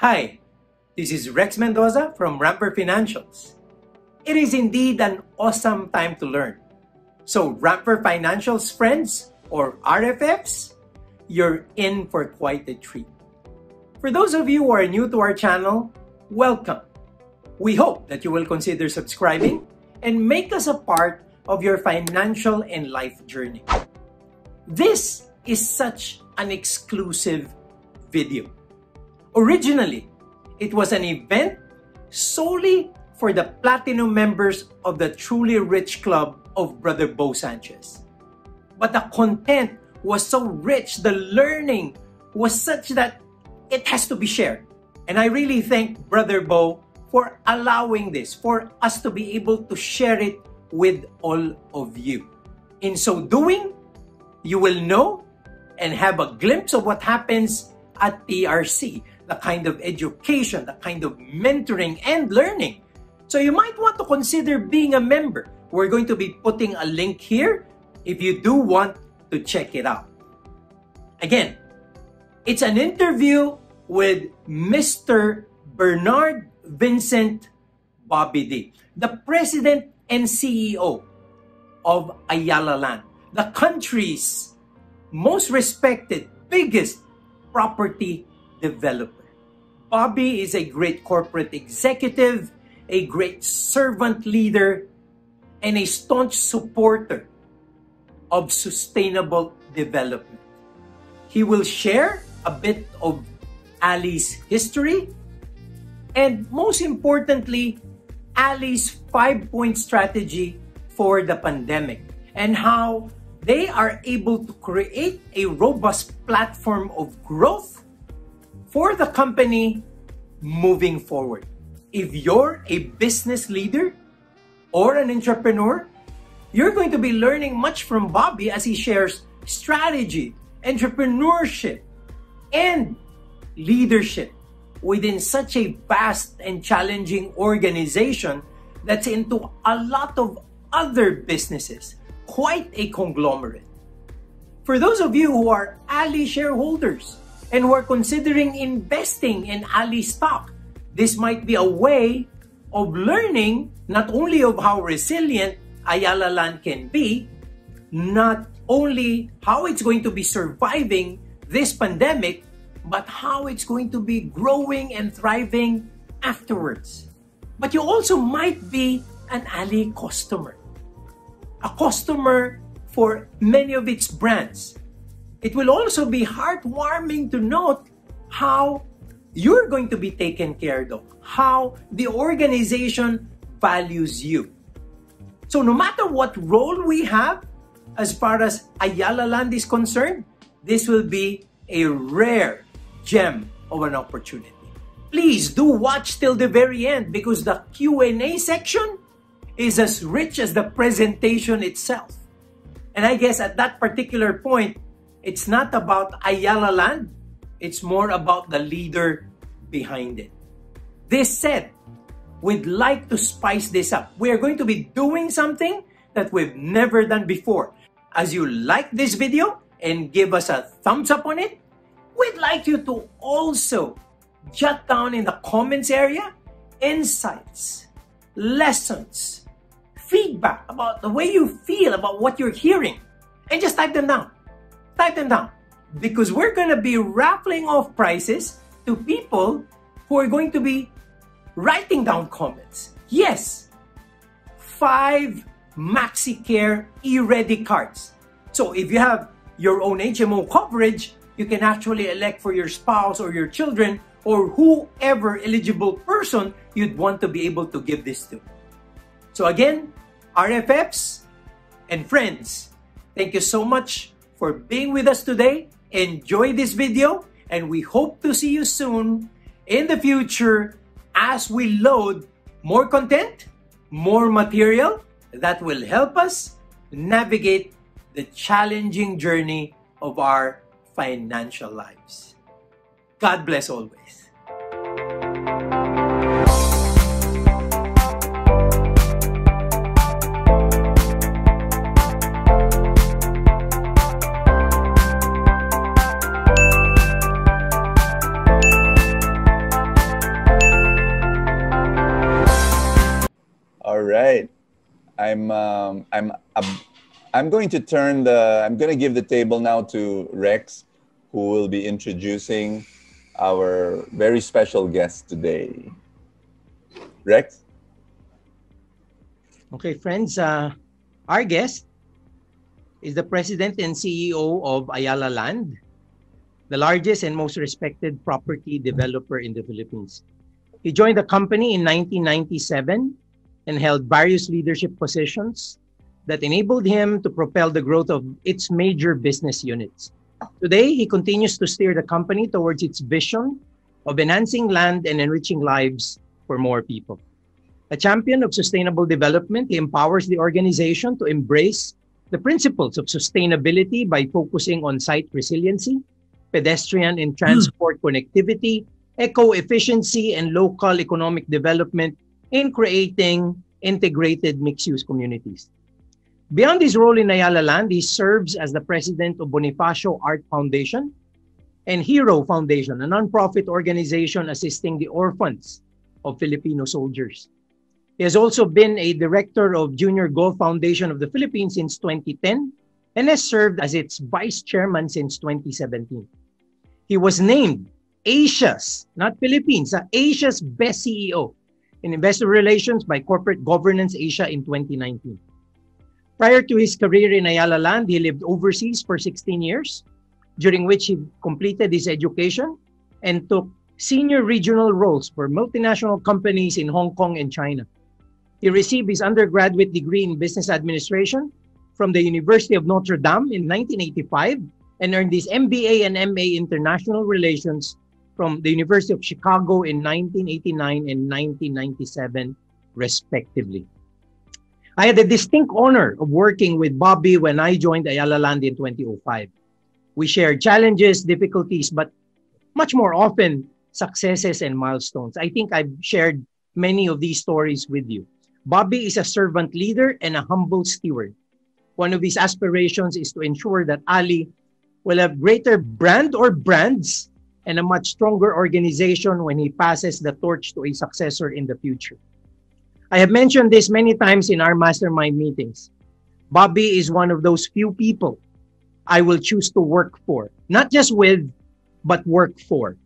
Hi, this is Rex Mendoza from Rampver Financials. It is indeed an awesome time to learn. So, Rampver Financials friends, or RFFs, you're in for quite a treat. For those of you who are new to our channel, welcome. We hope that you will consider subscribing and make us a part of your financial and life journey. This is such an exclusive video. Originally, it was an event solely for the platinum members of the Truly Rich Club of Brother Bo Sanchez. But the content was so rich, the learning was such that it has to be shared. And I really thank Brother Bo for allowing this, for us to be able to share it with all of you. In so doing, you will know and have a glimpse of what happens at TRC, the kind of education, the kind of mentoring and learning. So you might want to consider being a member. We're going to be putting a link here if you do want to check it out. Again, it's an interview with Mr. Bernard Vincent Bobby Dy, the president and CEO of Ayala Land, the country's most respected, biggest property developer. Bobby is a great corporate executive, a great servant leader, and a staunch supporter of sustainable development. He will share a bit of ALI's history and most importantly, ALI's five point strategy for the pandemic and how they are able to create a robust platform of growth for the company moving forward. If you're a business leader or an entrepreneur, you're going to be learning much from Bobby as he shares strategy, entrepreneurship, and leadership within such a vast and challenging organization that's into a lot of other businesses quite a conglomerate. For those of you who are Ali shareholders and who are considering investing in Ali stock, this might be a way of learning not only of how resilient Ayala Land can be, not only how it's going to be surviving this pandemic, but how it's going to be growing and thriving afterwards. But you also might be an Ali customer a customer for many of its brands. It will also be heartwarming to note how you're going to be taken care of, how the organization values you. So no matter what role we have as far as Ayala Land is concerned, this will be a rare gem of an opportunity. Please do watch till the very end because the Q&A section is as rich as the presentation itself. And I guess at that particular point, it's not about Ayala Land, it's more about the leader behind it. This said, we'd like to spice this up. We are going to be doing something that we've never done before. As you like this video and give us a thumbs up on it, we'd like you to also jot down in the comments area insights, lessons, feedback about the way you feel about what you're hearing and just type them down. Type them down because we're going to be raffling off prizes to people who are going to be writing down comments. Yes, five Maxicare e-ready cards. So if you have your own HMO coverage, you can actually elect for your spouse or your children or whoever eligible person you'd want to be able to give this to. So again, RFFs and friends, thank you so much for being with us today. Enjoy this video and we hope to see you soon in the future as we load more content, more material that will help us navigate the challenging journey of our financial lives. God bless always. Right. I'm um, I'm I'm going to turn the I'm going to give the table now to Rex, who will be introducing our very special guest today. Rex. Okay, friends. Uh, our guest is the president and CEO of Ayala Land, the largest and most respected property developer in the Philippines. He joined the company in 1997 and held various leadership positions that enabled him to propel the growth of its major business units. Today, he continues to steer the company towards its vision of enhancing land and enriching lives for more people. A champion of sustainable development, he empowers the organization to embrace the principles of sustainability by focusing on site resiliency, pedestrian and transport connectivity, eco-efficiency, and local economic development in creating integrated mixed-use communities. Beyond his role in Ayala Land, he serves as the president of Bonifacio Art Foundation and Hero Foundation, a nonprofit organization assisting the orphans of Filipino soldiers. He has also been a director of Junior Golf Foundation of the Philippines since 2010 and has served as its vice chairman since 2017. He was named Asia's, not Philippines, uh, Asia's best CEO in investor relations by Corporate Governance Asia in 2019. Prior to his career in Ayala Land, he lived overseas for 16 years, during which he completed his education and took senior regional roles for multinational companies in Hong Kong and China. He received his undergraduate degree in business administration from the University of Notre Dame in 1985 and earned his MBA and MA International Relations from the University of Chicago in 1989 and 1997, respectively. I had the distinct honor of working with Bobby when I joined Ayala Land in 2005. We shared challenges, difficulties, but much more often, successes and milestones. I think I've shared many of these stories with you. Bobby is a servant leader and a humble steward. One of his aspirations is to ensure that Ali will have greater brand or brands and a much stronger organization when he passes the torch to a successor in the future. I have mentioned this many times in our mastermind meetings. Bobby is one of those few people I will choose to work for, not just with, but work for.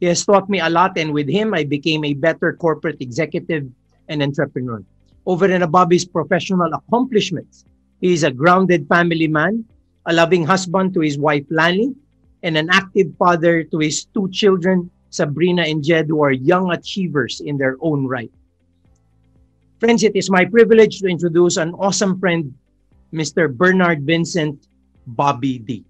He has taught me a lot, and with him, I became a better corporate executive and entrepreneur. Over and above his professional accomplishments, he is a grounded family man a loving husband to his wife Lani, and an active father to his two children, Sabrina and Jed, who are young achievers in their own right. Friends, it is my privilege to introduce an awesome friend, Mr. Bernard Vincent Bobby Dy.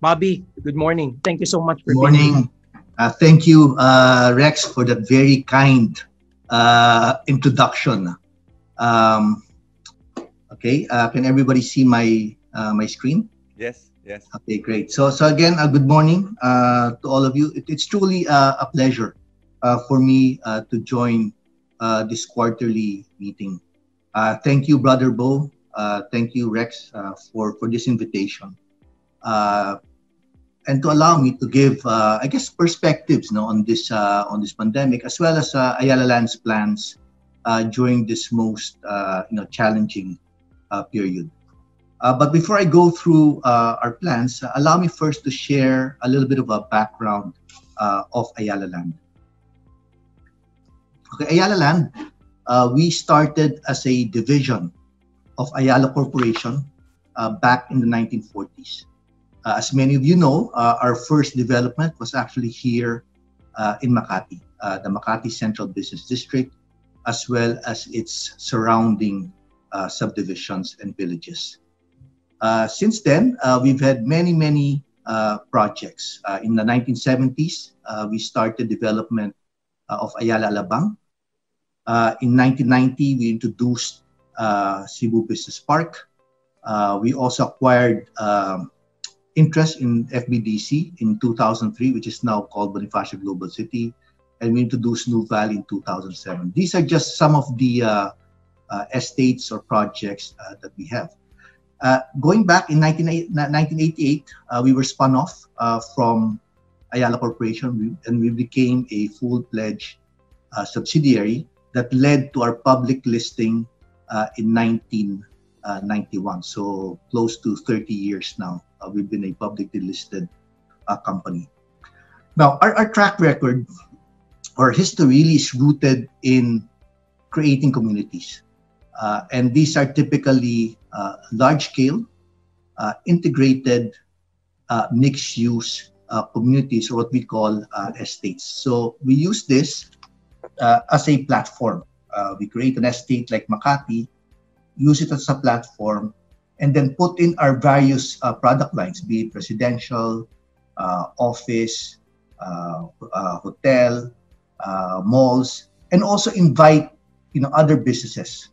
Bobby, good morning. Thank you so much for good morning. Uh, thank you, uh, Rex, for that very kind uh, introduction. Um, okay, uh, can everybody see my uh, my screen? Yes, yes. Okay, great. So, so again, uh, good morning uh, to all of you. It, it's truly uh, a pleasure uh, for me uh, to join uh, this quarterly meeting. Thank you, Brother Bo. Thank you, Rex, for for this invitation, and to allow me to give, I guess, perspectives, no, on this on this pandemic, as well as Ayala Land's plans during this most, you know, challenging period. Uh, but before I go through uh, our plans, uh, allow me first to share a little bit of a background uh, of Ayala Land. Okay, Ayala Land, uh, we started as a division of Ayala Corporation back in the 1940s. as many of you know, our first development was actually here in Makati, the Makati Central Business District, as well as its surrounding subdivisions and villages. Uh, since then, uh, we've had many, many uh, projects. Uh, in the 1970s, uh, we started development uh, of Ayala Alabang. in 1990, we introduced Cebu Business Park. we also acquired um, interest in FBDC in 2003, which is now called Bonifacio Global City. And we introduced Nuvali in 2007. These are just some of the estates or projects that we have. Uh, going back in 1988, uh, we were spun off uh, from Ayala Corporation and we became a full-fledged subsidiary that led to our public listing in 1991. So close to 30 years now, we've been a publicly listed company. Now, our, our track record or history really is rooted in creating communities. Uh, and these are typically uh, large scale, uh, integrated, uh, mixed use uh, communities, or what we call uh, estates. So we use this as a platform. we create an estate like Makati, use it as a platform, and then put in our various product lines, be it residential, office, hotel, malls, and also invite you know other businesses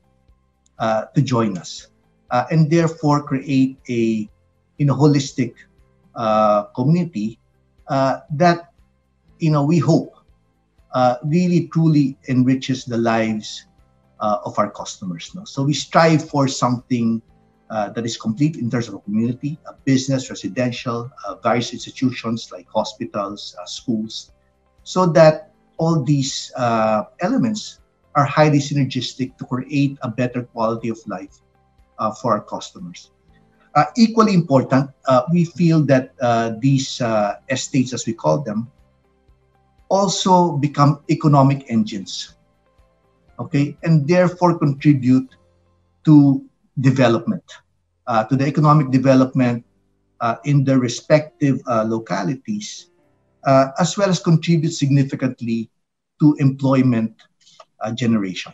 uh, to join us, uh, and therefore create a you know holistic uh, community uh, that you know we hope uh, really truly enriches the lives uh, of our customers. No? So we strive for something that is complete in terms of a community, a business, residential, various institutions like hospitals, schools, so that all these elements are highly synergistic to create a better quality of life uh, for our customers. Uh, equally important, uh, we feel that uh, these uh, estates, as we call them, also become economic engines, okay, and therefore contribute to development, to the economic development in the respective localities, as well as contribute significantly to employment generation.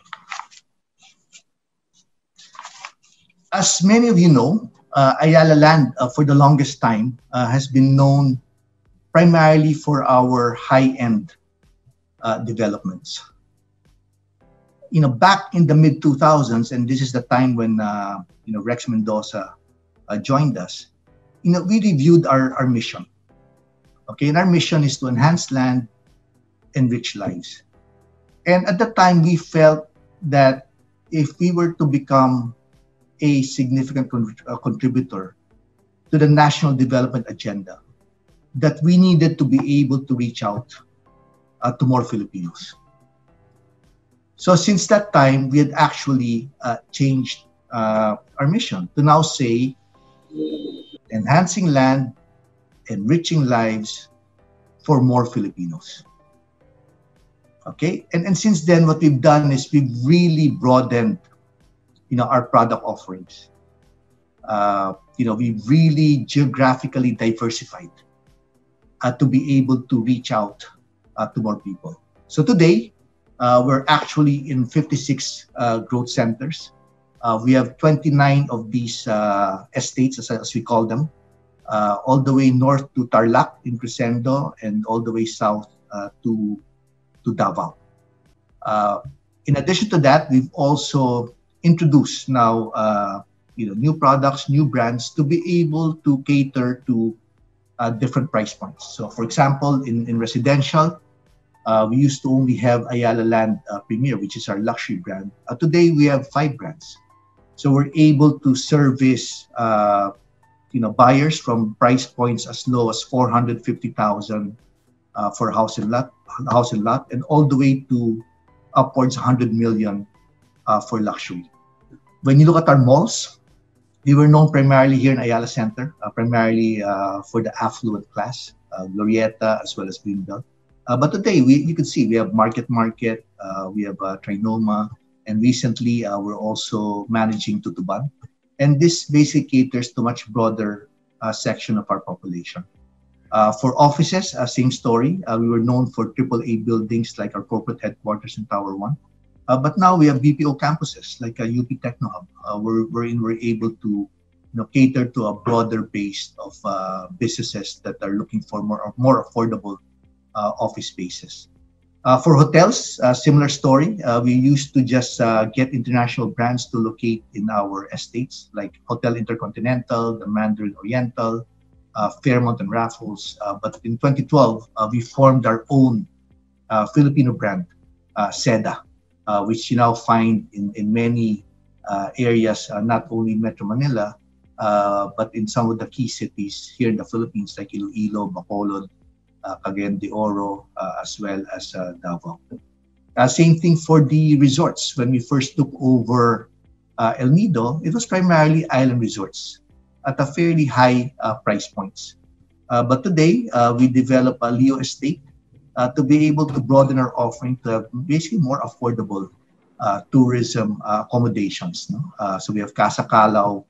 As many of you know, uh, Ayala Land uh, for the longest time uh, has been known primarily for our high-end uh, developments. You know, back in the mid 2000s, and this is the time when uh, you know Rex Mendoza joined us. You know, we reviewed our, our mission. Okay, and our mission is to enhance land, enrich lives. And at the time, we felt that if we were to become a significant con- uh, contributor to the national development agenda, that we needed to be able to reach out uh, to more Filipinos. So since that time, we had actually uh, changed uh, our mission to now say enhancing land, enriching lives for more Filipinos. Okay, and, and since then, what we've done is we've really broadened, you know, our product offerings. Uh, you know, we've really geographically diversified uh, to be able to reach out uh, to more people. So today, uh, we're actually in 56 uh, growth centers. Uh, we have 29 of these estates, as, as, we call them, all the way north to Tarlac in Crescendo and all the way south to to Davao. In addition to that, we've also introduced now uh, you know new products, new brands to be able to cater to uh, different price points. So, for example, in, in residential, uh, we used to only have Ayala Land uh, Premier, which is our luxury brand. Uh, today, we have five brands. So we're able to service you know buyers from price points as low as 450,000 uh, for house and lot, house and lot, and all the way to upwards 100 million uh, for luxury. When you look at our malls, we were known primarily here in Ayala Center, uh, primarily uh, for the affluent class, uh, Glorietta as well as Greenbelt. Uh, but today, we, you can see we have Market Market, we have Trinoma, and recently we're also managing Tutuban. And this basically caters to much broader section of our population. Uh, for offices, uh, same story. Uh, we were known for AAA buildings like our corporate headquarters in Tower 1. Uh, but now we have BPO campuses like UP Techno Hub, uh, where, wherein we're able to you know, cater to a broader base of uh, businesses that are looking for more, more affordable office spaces. for hotels, similar story. we used to just get international brands to locate in our estates like Hotel Intercontinental, the Mandarin Oriental, uh, Fairmont and Raffles. Uh, but in 2012, uh, we formed our own Filipino brand, Seda, which you now find in, in many areas, not only Metro Manila, but in some of the key cities here in the Philippines, like Iloilo, Bacolod, uh, Cagayan de Oro, uh, as well as uh, Davao. Uh, same thing for the resorts. When we first took over uh, El Nido, it was primarily island resorts at a fairly high uh, price points. Uh, but today, uh, we develop a Lio estate uh, to be able to broaden our offering to basically more affordable tourism accommodations. No? so we have Casa Kalaw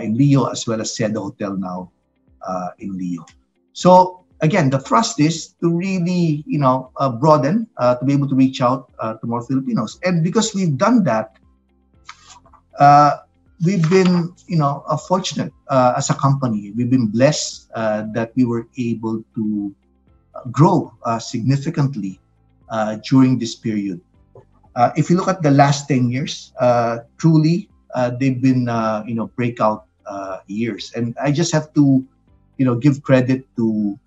in Lio as well as Seda Hotel now in Lio. So again, the thrust is to really, you know, uh, broaden, uh, to be able to reach out uh, to more Filipinos. And because we've done that, uh, we've been, you know, uh, fortunate uh, as a company. We've been blessed that we were able to grow uh, significantly uh, during this period. Uh, if you look at the last 10 years, truly, they've been, you know, breakout years. And I just have to, you know, give credit to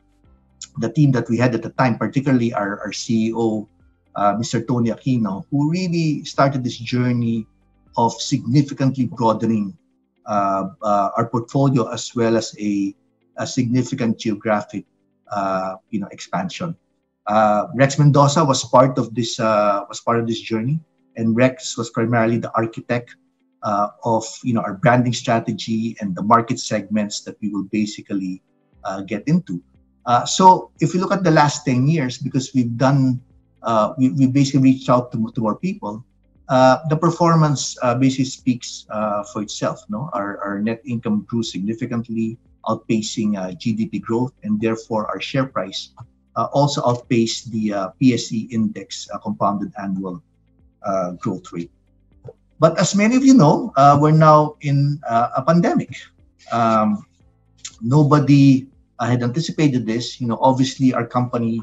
the team that we had at the time, particularly our, our CEO, uh, Mr. Tony Aquino, who really started this journey of significantly broadening uh, uh, our portfolio as well as a, a significant geographic uh, you know expansion. Uh, Rex Mendoza was part of this uh, was part of this journey, and Rex was primarily the architect of you know our branding strategy and the market segments that we will basically get into. Uh, so if you look at the last 10 years, because we've done, uh, we, we basically reached out to, to more people, uh, the performance uh, basically speaks uh, for itself. No, our, our net income grew significantly, outpacing uh, GDP growth, and therefore our share price also outpaced the PSE index compounded annual growth rate. But as many of you know, we're now in a pandemic. Um, nobody had anticipated this. You know, obviously our company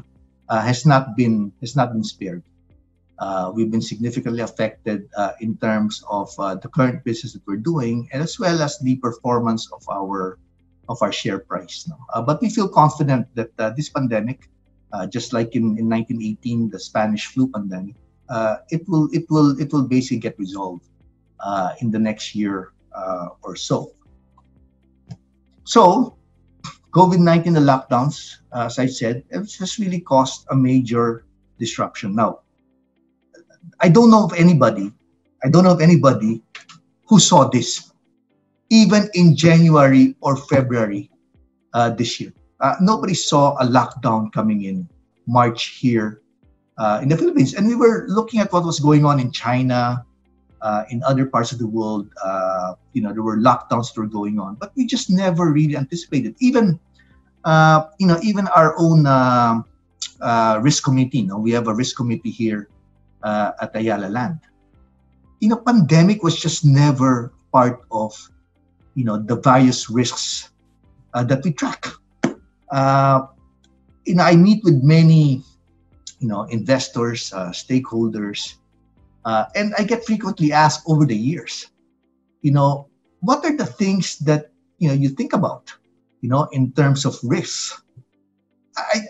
uh, has not been has not been spared. Uh, we've been significantly affected uh, in terms of uh, the current business that we're doing, and as well as the performance of our of our share price. No? Uh, but we feel confident that uh, this pandemic, just like in, in 1918, the Spanish flu pandemic, it will it will it will basically get resolved in the next year or so. So COVID-19, the lockdowns, uh, as I said, it has really caused a major disruption. Now, I don't know of anybody, I don't know of anybody who saw this, even in January or February uh, this year. Uh, nobody saw a lockdown coming in March here uh, in the Philippines. And we were looking at what was going on in China, uh, in other parts of the world, uh, you know, there were lockdowns that were going on, but we just never really anticipated. Even, uh, you know, even our own uh, risk committee. You know, we have a risk committee here at Ayala Land. You know, pandemic was just never part of, you know, the various risks that we track. you know, I meet with many, you know, investors, stakeholders uh, and I get frequently asked over the years, you know, what are the things that you know you think about, you know, in terms of risks? I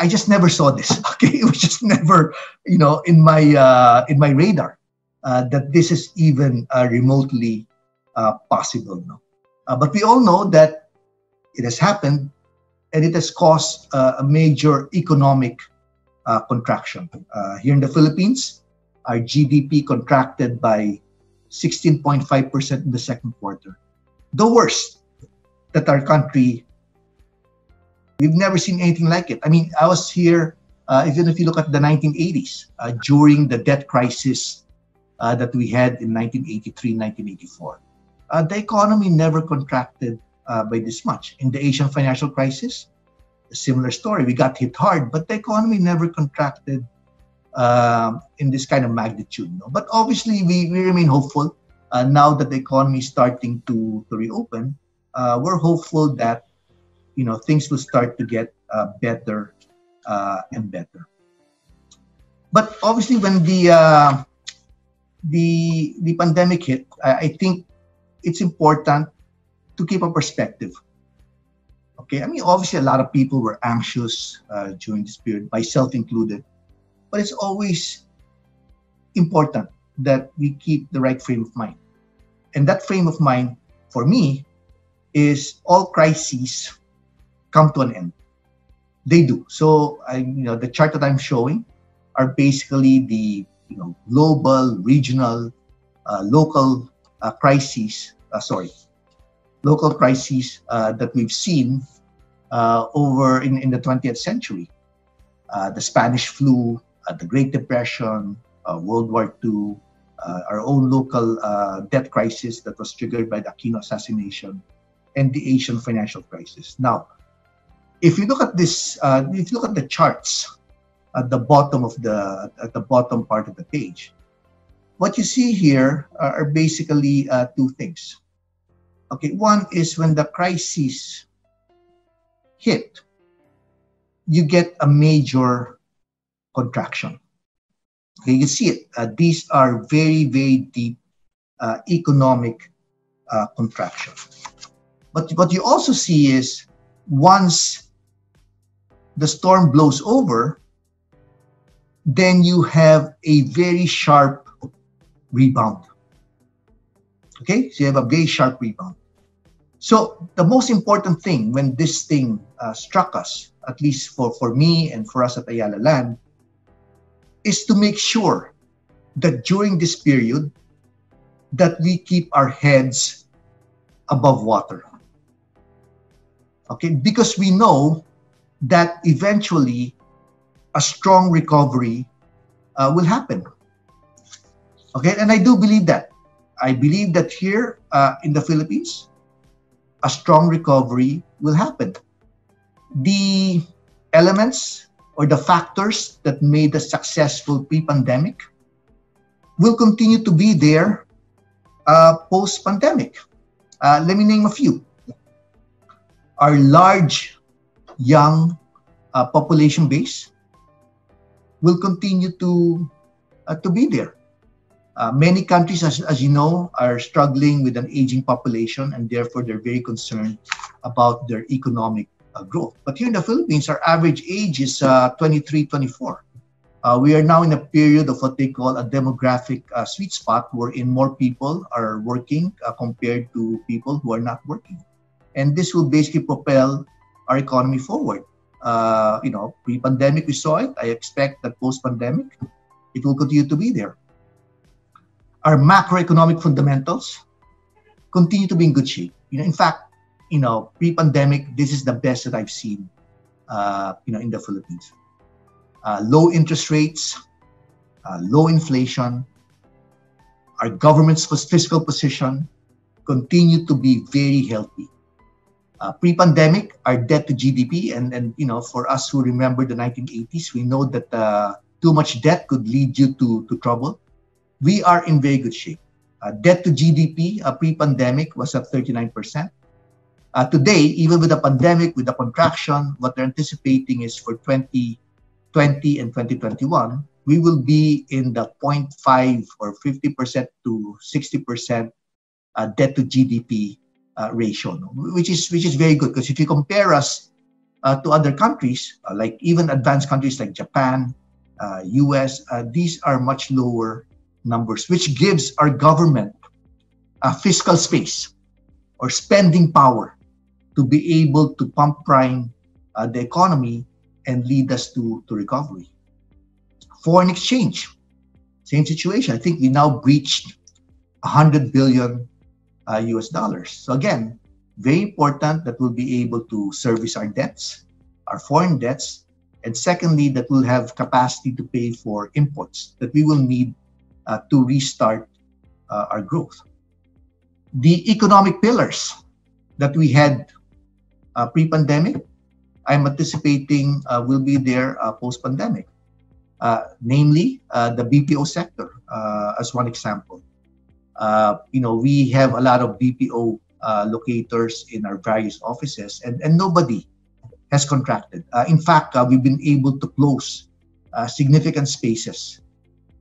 I just never saw this. Okay, it was just never, you know, in my uh, in my radar uh, that this is even uh, remotely uh, possible. No? Uh, but we all know that it has happened, and it has caused uh, a major economic uh, contraction uh, here in the Philippines our GDP contracted by 16.5% in the second quarter. The worst that our country, we've never seen anything like it. I mean, I was here, uh, even if you look at the 1980s, uh, during the debt crisis uh, that we had in 1983, 1984. Uh, the economy never contracted uh, by this much. In the Asian financial crisis, a similar story. We got hit hard, but the economy never contracted uh, in this kind of magnitude. No? But obviously, we, we remain hopeful. Uh, now that the economy is starting to, to reopen, uh, we're hopeful that you know things will start to get uh, better and better. But obviously, when the the the pandemic hit, I think it's important to keep a perspective. Okay, I mean, obviously, a lot of people were anxious during this period, myself included but it's always important that we keep the right frame of mind. And that frame of mind, for me, is all crises come to an end. They do. So, I, you know, the chart that I'm showing are basically the you know, global, regional, uh, local uh, crises. Uh, sorry, local crises uh, that we've seen uh, over in, in the 20th century. Uh, the Spanish flu, the Great Depression, World War II, our own local debt crisis that was triggered by the Aquino assassination, and the Asian financial crisis. Now, if you look at this, if you look at the charts at the bottom of the at the bottom part of the page, what you see here are basically uh, two things. Okay, one is when the crisis hit, you get a major contraction. Okay, you see it. Uh, these are very, very deep uh, economic uh, contraction. But what you also see is once the storm blows over, then you have a very sharp rebound. Okay, so you have a very sharp rebound. So the most important thing when this thing uh, struck us, at least for, for me and for us at Ayala Land, is to make sure that during this period that we keep our heads above water. Okay, because we know that eventually a strong recovery uh, will happen. Okay, and I do believe that. I believe that here uh, in the Philippines, a strong recovery will happen. The elements or the factors that made us successful pre-pandemic will continue to be there uh, post-pandemic. Uh, let me name a few. Our large young uh, population base will continue to uh, to be there. Uh, many countries, as, as you know, are struggling with an aging population and therefore they're very concerned about their economic uh, growth. But here in the Philippines, our average age is uh, 23, 24. Uh, we are now in a period of what they call a demographic uh, sweet spot wherein more people are working uh, compared to people who are not working. And this will basically propel our economy forward. you know, pre-pandemic we saw it. I expect that post-pandemic, it will continue to be there our macroeconomic fundamentals continue to be in good shape. You know, in fact, you know, pre-pandemic, this is the best that I've seen, uh, you know, in the Philippines. Uh, low interest rates, uh, low inflation, our government's fiscal position continue to be very healthy. Uh, pre-pandemic, our debt to GDP, and and you know, for us who remember the 1980s, we know that uh, too much debt could lead you to to trouble we are in very good shape. Uh, debt to GDP uh, pre-pandemic was at 39%. Uh, today, even with the pandemic, with the contraction, what they're anticipating is for 2020 and 2021, we will be in the 0.5 or 50% to 60% uh, debt to GDP uh, ratio, which is which is very good because if you compare us uh, to other countries, like even advanced countries like Japan, US, these are much lower numbers, which gives our government a fiscal space or spending power to be able to pump prime uh, the economy and lead us to, to recovery. Foreign exchange, same situation. I think we now breached 100 billion uh, US dollars. So again, very important that we'll be able to service our debts, our foreign debts, and secondly, that we'll have capacity to pay for imports that we will need uh, to restart uh, our growth. The economic pillars that we had uh, pre-pandemic, I'm anticipating will be there post-pandemic. namely, the BPO sector, as one example. you know, we have a lot of BPO locators in our various offices, and, and nobody has contracted. Uh, in fact, uh, we've been able to close uh, significant spaces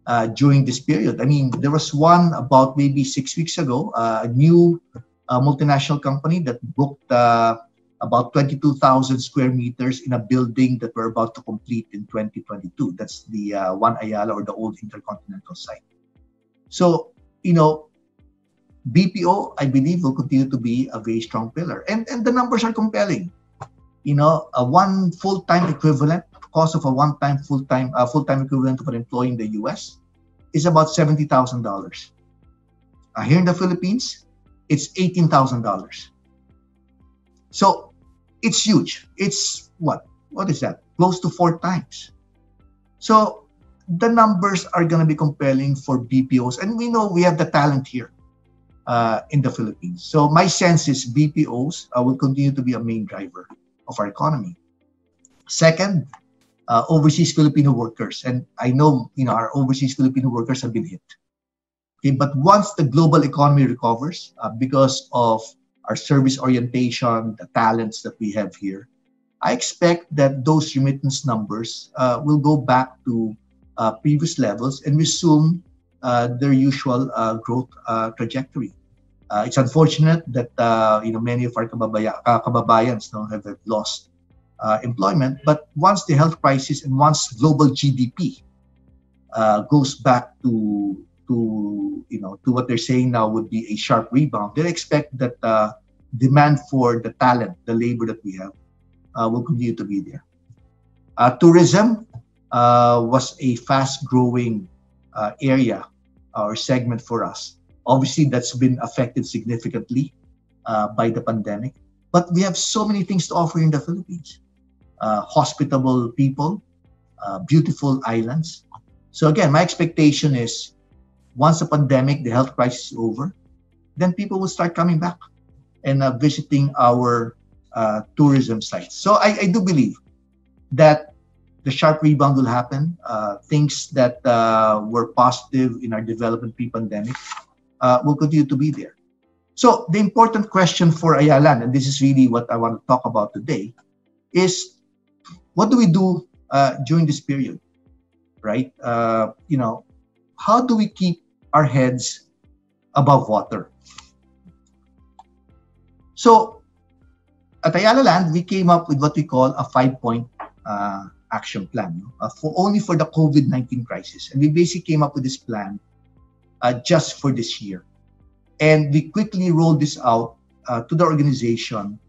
uh, during this period. I mean, there was one about maybe six weeks ago, uh, a new uh, multinational company that booked uh, about 22,000 square meters in a building that we're about to complete in 2022. That's the uh, One Ayala or the old Intercontinental site. So, you know, BPO, I believe, will continue to be a very strong pillar. And, and the numbers are compelling. You know, a one full-time equivalent cost of a one-time full-time uh, full-time equivalent of an employee in the U.S. is about $70,000. Uh, here in the Philippines, it's $18,000. So it's huge. It's what? What is that? Close to four times. So the numbers are going to be compelling for BPOs. And we know we have the talent here uh, in the Philippines. So my sense is BPOs uh, will continue to be a main driver of our economy. Second, uh, overseas Filipino workers. And I know, you know, our overseas Filipino workers have been hit. Okay, but once the global economy recovers, uh, because of our service orientation, the talents that we have here, I expect that those remittance numbers uh, will go back to uh, previous levels and resume uh, their usual uh, growth trajectory. It's unfortunate that you know many of our kababaya, kababayans no, have, have lost employment, but once the health crisis and once global GDP goes back to to you know to what they're saying now would be a sharp rebound, they expect that demand for the talent, the labor that we have, uh, will continue to be there. Uh, tourism uh, was a fast-growing uh, area or segment for us. Obviously, that's been affected significantly uh, by the pandemic, but we have so many things to offer in the Philippines. Uh, hospitable people, beautiful islands. So again, my expectation is once the pandemic, the health crisis is over, then people will start coming back and uh, visiting our uh, tourism sites. So I, I, do believe that the sharp rebound will happen. Uh, things that uh, were positive in our development pre-pandemic uh, will continue to be there. So the important question for Ayalan, and this is really what I want to talk about today, is what do we do uh, during this period, right? you know, how do we keep our heads above water? So at Ayala Land, we came up with what we call a five-point uh, action plan uh, for only for the COVID-19 crisis. And we basically came up with this plan uh, just for this year. And we quickly rolled this out uh, to the organization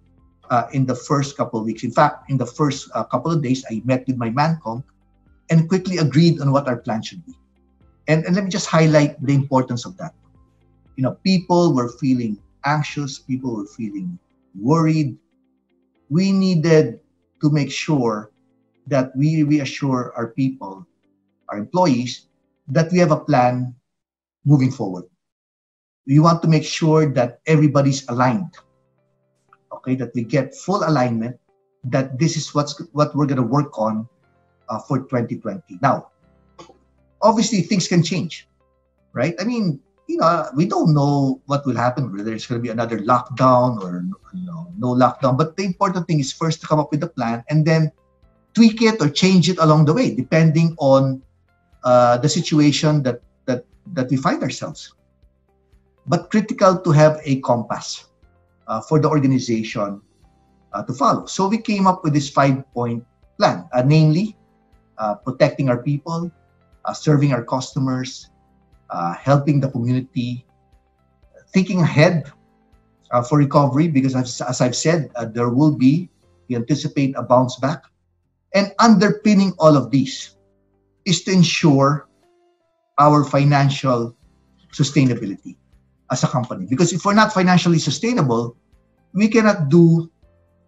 uh, in the first couple of weeks. In fact, in the first uh, couple of days, I met with my ManCom and quickly agreed on what our plan should be. And, and let me just highlight the importance of that. You know, people were feeling anxious, people were feeling worried. We needed to make sure that we reassure our people, our employees, that we have a plan moving forward. We want to make sure that everybody's aligned. Okay, that we get full alignment that this is what's what we're going to work on uh, for 2020. Now, obviously things can change, right? I mean, you know, we don't know what will happen, whether it's going to be another lockdown or no lockdown. But the important thing is first to come up with a plan and then tweak it or change it along the way, depending on uh, the situation that, that, that we find ourselves. But critical to have a compass uh, for the organization uh, to follow. So we came up with this five-point plan, uh, namely uh, protecting our people, uh, serving our customers, uh, helping the community, thinking ahead for recovery because as, as I've said, there will be, we anticipate a bounce back. And underpinning all of these is to ensure our financial sustainability as a company. Because if we're not financially sustainable, we cannot do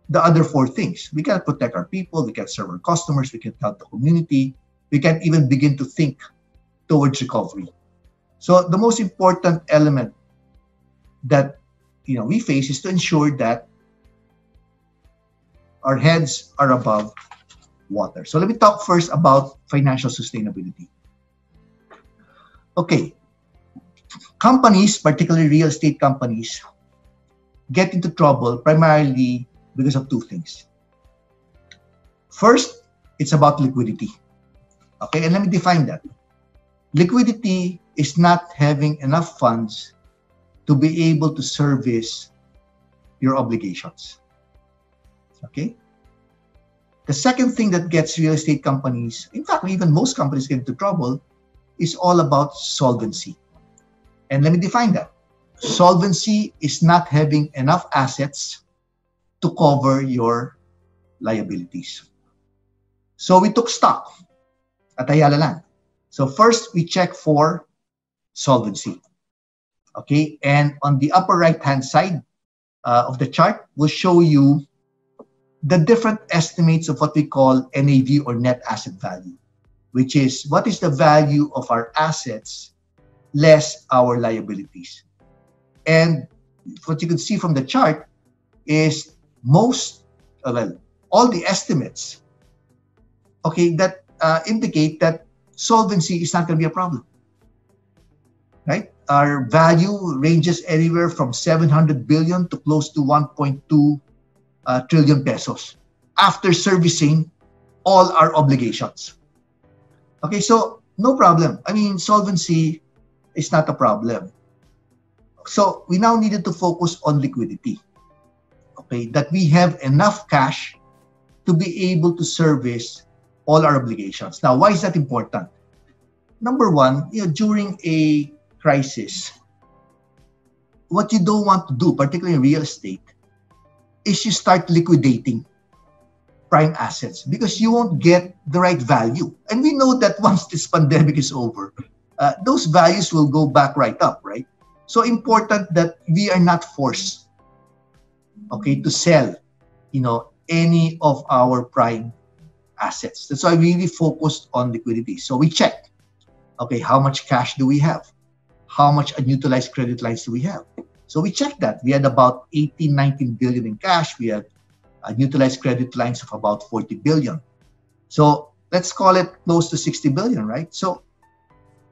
the other four things. We cannot protect our people, we can't serve our customers, we can't help the community, we can't even begin to think towards recovery. So the most important element that you know we face is to ensure that our heads are above water. So let me talk first about financial sustainability. Okay, companies, particularly real estate companies, get into trouble primarily because of two things. First, it's about liquidity. Okay, and let me define that. Liquidity is not having enough funds to be able to service your obligations. Okay? The second thing that gets real estate companies, in fact, even most companies get into trouble, is all about solvency. And let me define that. Solvency is not having enough assets to cover your liabilities. So we took stock at Ayala Land. So first, we check for solvency. Okay, and on the upper right-hand side uh, of the chart, we'll show you the different estimates of what we call NAV or net asset value, which is what is the value of our assets less our liabilities. And what you can see from the chart is most, uh, well, all the estimates, okay, that uh, indicate that solvency is not going to be a problem, right? Our value ranges anywhere from 700 billion to close to 1.2 uh, trillion pesos after servicing all our obligations. Okay, so no problem. I mean, solvency is not a problem. So we now needed to focus on liquidity. Okay, that we have enough cash to be able to service all our obligations. Now, why is that important? Number one, you know, during a crisis, what you don't want to do, particularly in real estate, is you start liquidating prime assets because you won't get the right value. And we know that once this pandemic is over, uh, those values will go back right up, right? So important that we are not forced, okay, to sell, you know, any of our prime assets. That's why we really focused on liquidity. So we check, okay, how much cash do we have? How much unutilized credit lines do we have? So we checked that. We had about 18, 19 billion in cash. We had unutilized credit lines of about 40 billion. So let's call it close to 60 billion, right? So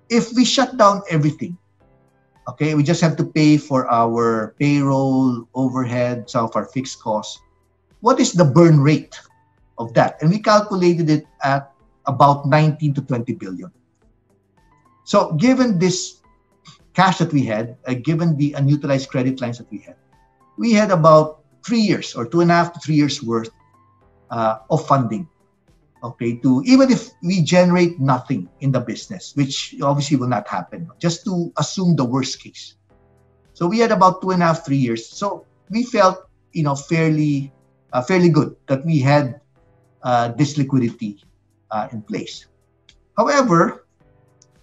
if we shut down everything, okay, we just have to pay for our payroll, overhead, some of our fixed costs. What is the burn rate of that? And we calculated it at about 19 to 20 billion. So given this cash that we had, uh, given the unutilized credit lines that we had, we had about three years or two and a half to three years worth uh, of funding okay, to even if we generate nothing in the business, which obviously will not happen, just to assume the worst case. So we had about two and a half, three years. So we felt, you know, fairly, uh, fairly good that we had uh, this liquidity uh, in place. However,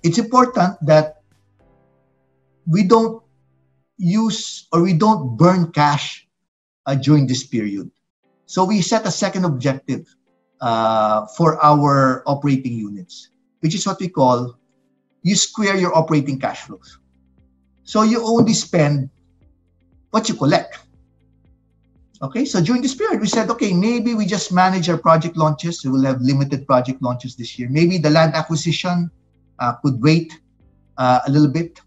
it's important that we don't use or we don't burn cash uh, during this period. So we set a second objective uh, for our operating units, which is what we call you square your operating cash flows. So you only spend what you collect. Okay, so during this period, we said, okay, maybe we just manage our project launches. We will have limited project launches this year. Maybe the land acquisition uh, could wait uh, a little bit.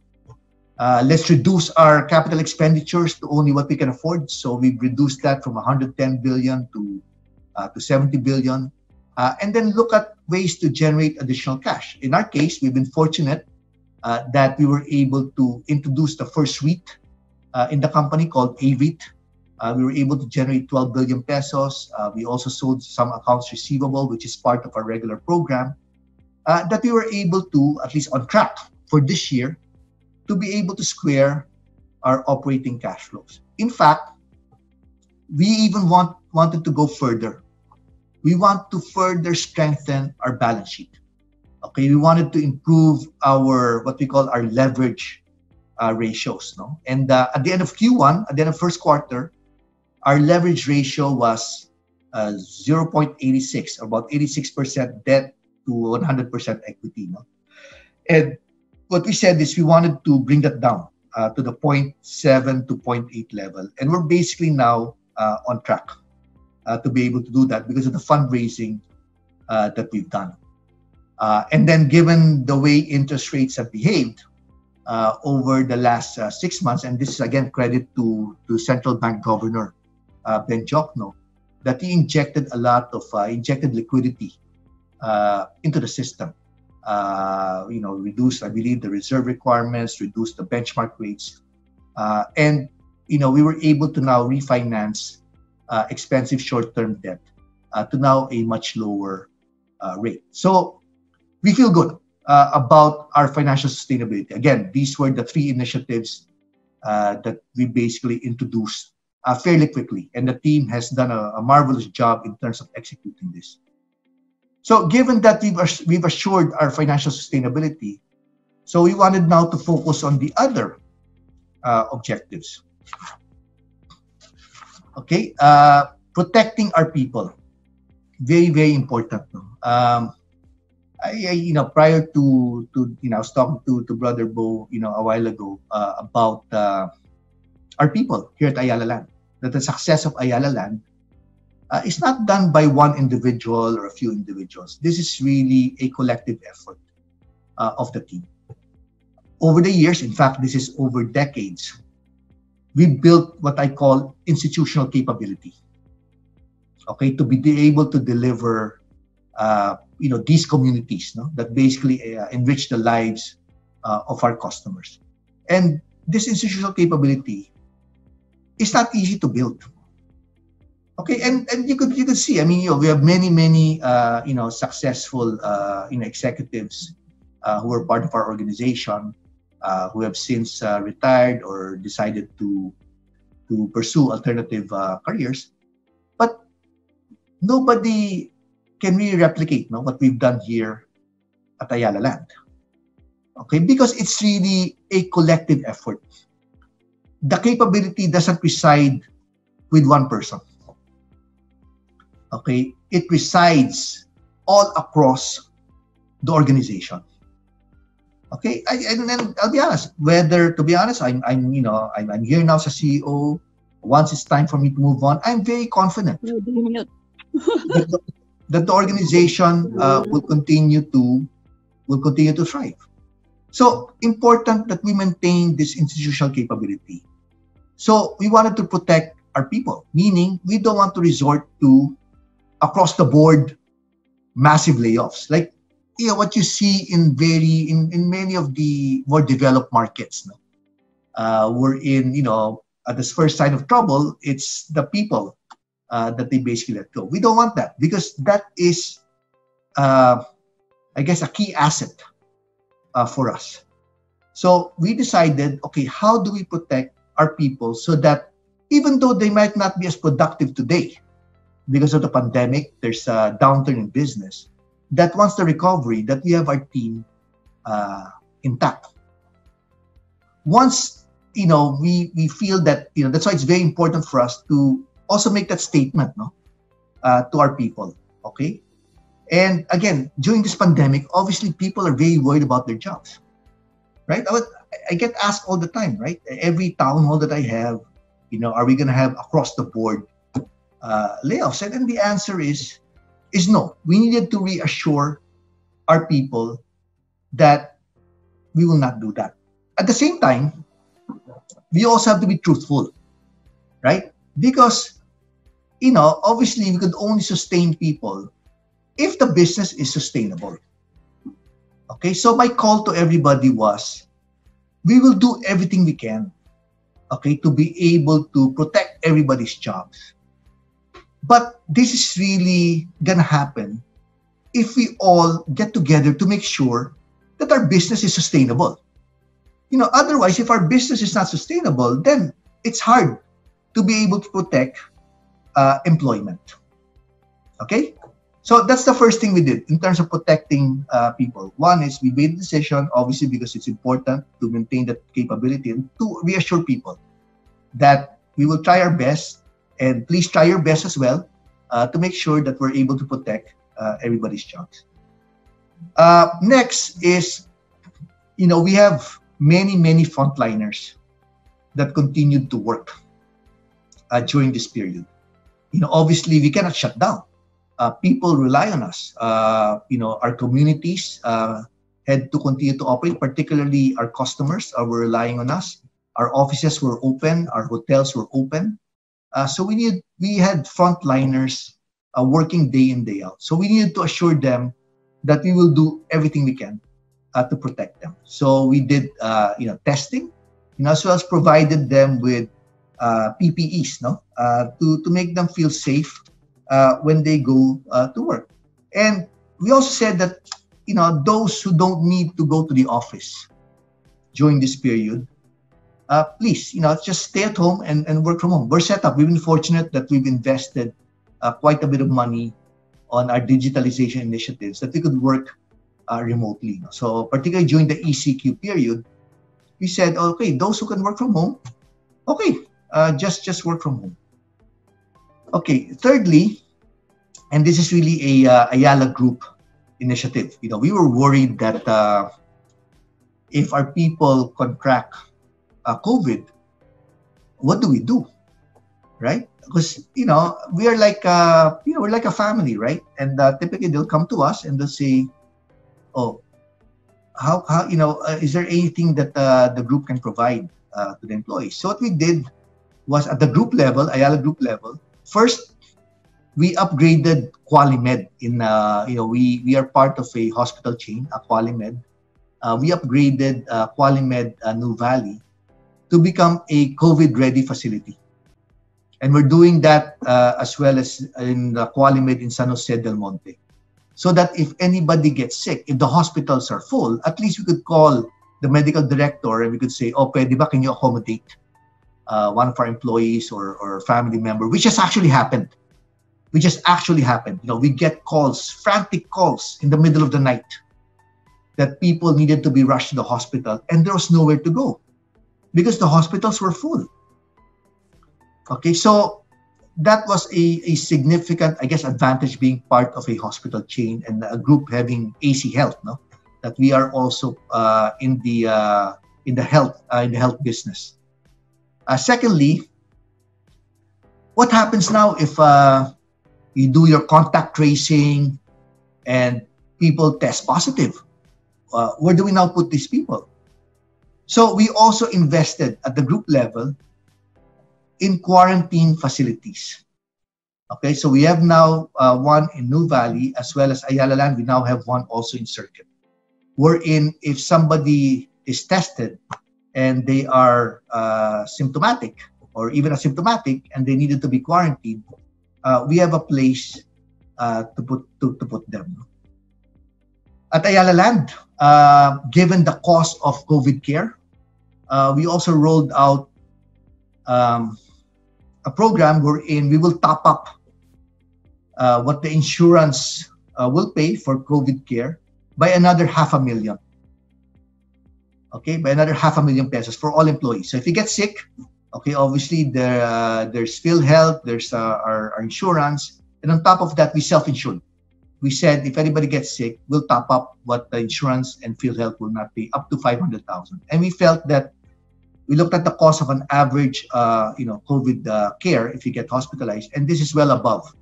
Uh, let's reduce our capital expenditures to only what we can afford. So we've reduced that from 110 billion to to 70 billion, uh, and then look at ways to generate additional cash. In our case, we've been fortunate uh, that we were able to introduce the first REIT in the company called. Uh, we were able to generate 12 billion pesos. Uh, we also sold some accounts receivable, which is part of our regular program, uh, that we were able to, at least on track for this year, to be able to square our operating cash flows. In fact, we even want, wanted to go further we want to further strengthen our balance sheet. Okay, we wanted to improve our what we call our leverage uh, ratios. No, and uh, at the end of Q1, at the end of first quarter, our leverage ratio was uh, 0.86, about 86% debt to 100% equity. No, and what we said is we wanted to bring that down uh, to the 0.7 to 0.8 level, and we're basically now uh, on track to be able to do that because of the fundraising uh, that we've done. Uh, and then, given the way interest rates have behaved uh, over the last uh, six months, and this is again credit to, to central bank governor uh, Ben Diokno, that he injected a lot of injected liquidity into the system. you know, reduced, I believe, the reserve requirements, reduced the benchmark rates, and you know, we were able to now refinance uh, expensive short-term debt uh, to now a much lower uh, rate. So we feel good uh, about our financial sustainability. Again, these were the three initiatives uh, that we basically introduced fairly quickly, and the team has done a, a, marvelous job in terms of executing this. So, given that we've, we've assured our financial sustainability, So we wanted now to focus on the other uh, objectives. Okay, uh, protecting our people, very very important. No? Um, I, I, you know, prior to to you know, I was talking to to Brother Bo, you know, a while ago uh, about uh, our people here at Ayala Land. That the success of Ayala Land uh, is not done by one individual or a few individuals. This is really a collective effort uh, of the team. Over the years, in fact, this is over decades, we built what I call institutional capability. Okay, to be able to deliver uh, you know these communities no, that basically uh, enrich the lives uh, of our customers. And this institutional capability is not easy to build. Okay and and you could you could see i mean you know, we have many many uh, you know successful uh, you know executives uh, who are part of our organization uh, who have since uh, retired or decided to to pursue alternative uh, careers but nobody can really replicate no, what we've done here at Ayala Land? Okay, because it's really a collective effort. The capability doesn't reside with one person. Okay, it resides all across the organization. Okay, I, and then I'll be honest. Whether to be honest, I'm, I'm you know, I'm, I'm here now as a CEO. Once it's time for me to move on, I'm very confident that the organization uh, will continue to will continue to thrive. So important that we maintain this institutional capability. So we wanted to protect our people, meaning we don't want to resort to across the board massive layoffs. Like you know, what you see in very in, in many of the more developed markets. No? Uh, we're in, you know, at this first sign of trouble, it's the people uh, that they basically let go. We don't want that because that is, uh, I guess, a key asset uh, for us. So we decided, okay, how do we protect our people so that even though they might not be as productive today because of the pandemic, there's a downturn in business, that once the recovery, that we have our team uh, intact. Once you know we we feel that you know that's why it's very important for us to also make that statement no, uh, to our people. Okay. And again, during this pandemic, obviously people are very worried about their jobs, right? I, would, I get asked all the time, right? Every town hall that I have, you know, are we going to have across the board uh, layoffs? And then the answer is, is no. We needed to reassure our people that we will not do that. At the same time, we also have to be truthful, right? Because you know, obviously we could only sustain people if the business is sustainable. Okay, so my call to everybody was we will do everything we can, okay, to be able to protect everybody's jobs. But this is really gonna happen if we all get together to make sure that our business is sustainable. You know, otherwise, if our business is not sustainable, then it's hard to be able to protect uh, employment. Okay? So that's the first thing we did in terms of protecting uh, people. One is we made a decision, obviously, because it's important to maintain that capability and to reassure people that we will try our best and please try your best as well uh, to make sure that we're able to protect uh, everybody's jobs. Uh, next is, you know, we have many, many frontliners that continued to work uh, during this period you know, obviously we cannot shut down. Uh, people rely on us. Uh, you know, our communities uh, had to continue to operate, particularly our customers were relying on us. Our offices were open, our hotels were open. Uh, so we need we had frontliners uh, working day in day out. So we needed to assure them that we will do everything we can uh, to protect them. So we did you know testing, you know, as well as provided them with uh, PPEs, no, uh, to to make them feel safe uh, when they go uh, to work. And we also said that you know those who don't need to go to the office during this period, uh, please you know just stay at home and, and work from home. We're set up. We've been fortunate that we've invested uh, quite a bit of money on our digitalization initiatives that we could work uh, remotely. So particularly during the ECQ period, we said, okay, those who can work from home, okay, uh, just just work from home. Okay. Thirdly, and this is really a uh, Ayala Group initiative. You know, we were worried that uh, if our people contract uh, COVID, what do we do? Right? Because you know we are like uh, you know we're like a family, right? And uh, typically they'll come to us and they'll say, "Oh, how how you know uh, is there anything that uh, the group can provide uh, to the employees?" So what we did was at the group level, Ayala Group level, first we upgraded Qualimed in uh, you know we we are part of a hospital chain, a Qualimed. Uh, we upgraded uh, Qualimed uh, Nuvali to become a COVID-ready facility. And we're doing that uh, as well as in the Qualimed in San Jose del Monte. So that if anybody gets sick, if the hospitals are full, at least we could call the medical director and we could say, oh, pwede ba, can you accommodate uh, one of our employees or, or family member, which has actually happened. Which has actually happened. You know, we get calls, frantic calls in the middle of the night that people needed to be rushed to the hospital and there was nowhere to go because the hospitals were full. Okay, so that was a, a significant, I guess, advantage being part of a hospital chain and a group having AC Health, no? That we are also uh, in the uh, in the health uh, in the health business. Uh, secondly, what happens now if uh, you do your contact tracing and people test positive? Uh, where do we now put these people? So we also invested at the group level in quarantine facilities. Okay, so we have now uh, one in Nuvali as well as Ayala Land. We now have one also in Circuit. Wherein, if somebody is tested and they are uh, symptomatic or even asymptomatic and they needed to be quarantined, uh, we have a place uh, to put to, to put them. At Ayala Land, uh, given the cost of COVID care, uh, we also rolled out um, a program wherein we will top up uh, what the insurance uh, will pay for COVID care by another half a million. Okay, by another half a million pesos for all employees. So if you get sick, okay, obviously there uh, there's PhilHealth, there's uh, our, our insurance, and on top of that, we self-insured. We said if anybody gets sick, we'll top up what the insurance and PhilHealth will not pay up to 500,000. And we felt that we looked at the cost of an average, uh, you know, COVID uh, care if you get hospitalized, and this is well above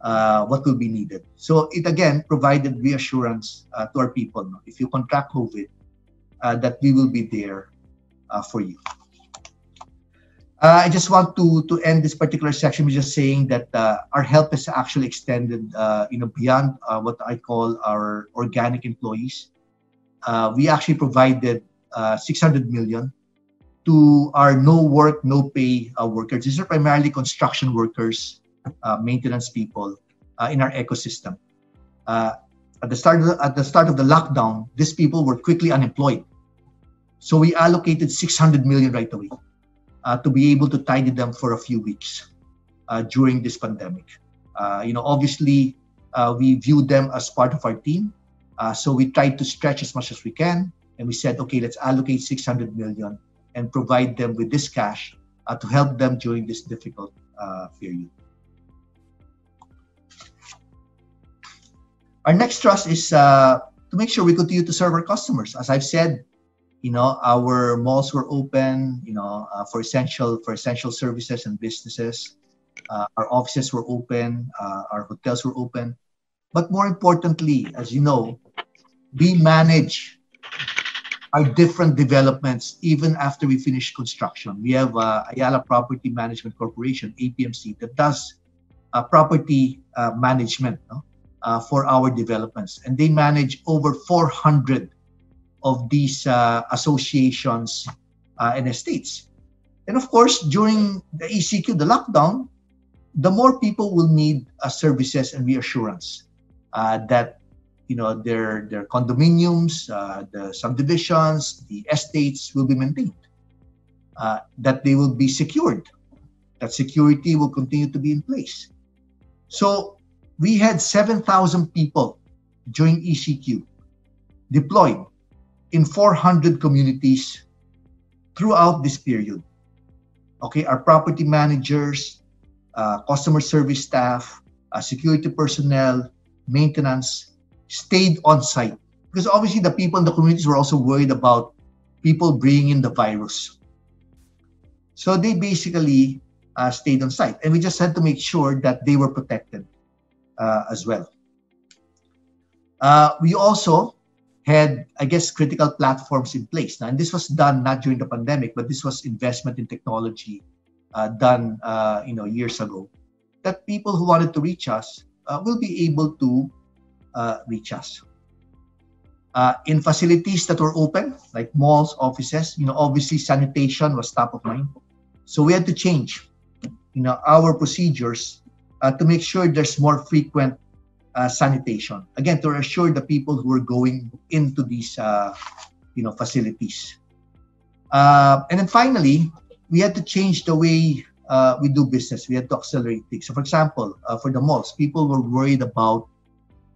uh, what will be needed. So it again provided reassurance uh, to our people. No? If you contract COVID, uh, that we will be there uh, for you. I just want to to end this particular section with just saying that our help is actually extended, you know, beyond what I call our organic employees. we actually provided 600 million to our no work, no pay uh, workers. These are primarily construction workers, uh, maintenance people uh, in our ecosystem. Uh, at the start of the, at the start of the lockdown, these people were quickly unemployed. So we allocated 600 million right away uh, to be able to tidy them for a few weeks uh, during this pandemic. you know, obviously, we viewed them as part of our team. so we tried to stretch as much as we can, and we said, okay, let's allocate 600 million and provide them with this cash uh, to help them during this difficult uh, period. Our next trust is uh, to make sure we continue to serve our customers. As I've said, you know, our malls were open, you know, uh, for essential for essential services and businesses. Uh, our offices were open, uh, our hotels were open. But more importantly, as you know, we manage are different developments even after we finish construction. We have uh, Ayala Property Management Corporation, APMC, that does uh, property uh, management no? Uh, for our developments. And they manage over 400 of these uh, associations uh, and estates. And of course, during the ECQ, the lockdown, the more people will need services and reassurance that you know their their condominiums, uh, the subdivisions, the estates will be maintained. Uh, that they will be secured. That security will continue to be in place. So we had 7,000 people during ECQ deployed in 400 communities throughout this period. Okay, our property managers, uh, customer service staff, uh, security personnel, maintenance stayed on site because obviously the people in the communities were also worried about people bringing in the virus. So they basically uh, stayed on site, and we just had to make sure that they were protected uh, as well. Uh, we also had, I guess, critical platforms in place. Now, and this was done not during the pandemic, but this was investment in technology uh, done, uh, you know, years ago. That people who wanted to reach us uh, will be able to uh, reach us. Uh, in facilities that were open, like malls, offices, you know, obviously sanitation was top of mind. So we had to change, you know, our procedures uh, to make sure there's more frequent uh, sanitation. Again, to assure the people who are going into these, uh, you know, facilities. Uh, and then finally, we had to change the way uh, we do business. We had to accelerate things. So, for example, for the malls, people were worried about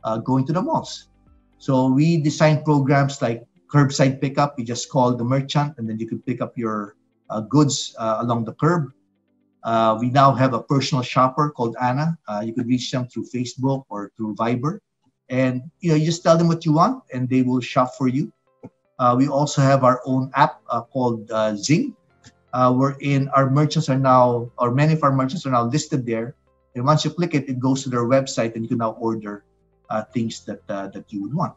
uh, going to the malls. So we designed programs like curbside pickup. You just call the merchant, and then you can pick up your goods along the curb. Uh, we now have a personal shopper called Anna. Uh, you could reach them through Facebook or through Viber, and you know you just tell them what you want, and they will shop for you. Uh, we also have our own app uh, called uh, Zing, uh, wherein our merchants are now, or many of our merchants are now listed there. And once you click it, it goes to their website, and you can now order things that that you would want.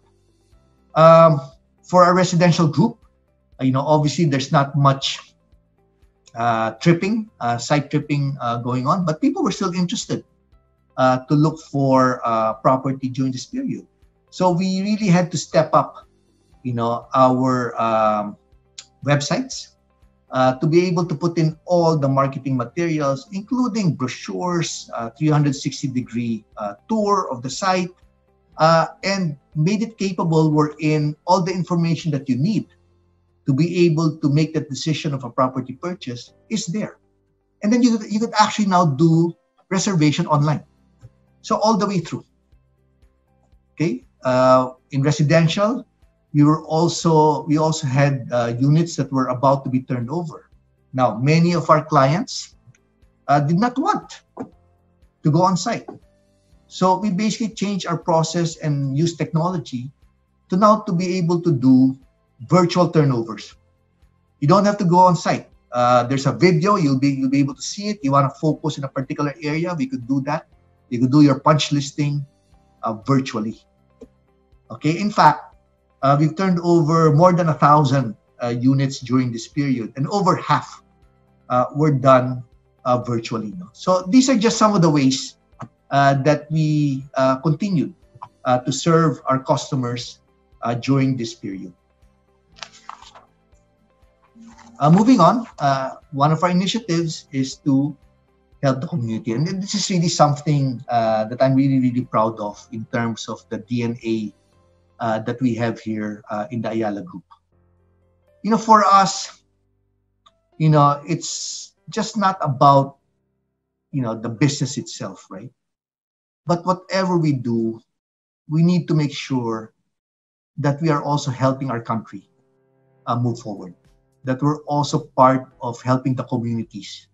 Um, for our residential group, you know, obviously there's not much uh, tripping, uh, site tripping uh, going on, but people were still interested uh, to look for uh, property during this period. So we really had to step up, you know, our um, websites uh, to be able to put in all the marketing materials, including brochures, 360 degree tour of the site, and made it capable wherein all the information that you need to be able to make that decision of a property purchase is there. And then you, you could actually now do reservation online. So all the way through. Okay. Uh, in residential, we were also we also had uh, units that were about to be turned over. Now, many of our clients uh, did not want to go on site. So we basically changed our process and use technology to now to be able to do virtual turnovers. You don't have to go on site. Uh, there's a video. You'll be you'll be able to see it. You want to focus in a particular area. We could do that. You could do your punch listing uh, virtually. Okay. In fact, uh, we've turned over more than a thousand uh, units during this period, and over half uh, were done uh, virtually. No? So these are just some of the ways that we continued to serve our customers during this period. Uh, moving on, uh, one of our initiatives is to help the community. And this is really something uh, that I'm really, really proud of in terms of the DNA uh, that we have here uh, in the Ayala Group. You know, for us, you know, it's just not about, you know, the business itself, right? But whatever we do, we need to make sure that we are also helping our country uh, move forward that we're also part of helping the communities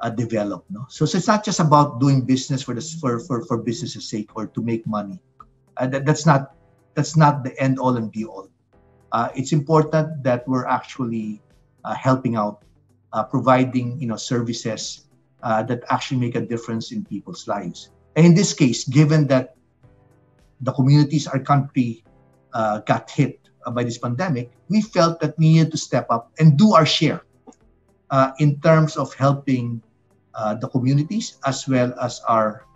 uh, develop. No? So, so, it's not just about doing business for, this, for, for, for business's sake or to make money. Uh, that, that's not that's not the end all and be all. Uh, it's important that we're actually uh, helping out, uh, providing you know services that actually make a difference in people's lives. And in this case, given that the communities our country got hit uh, by this pandemic, we felt that we needed to step up and do our share uh, in terms of helping uh, the communities as well as our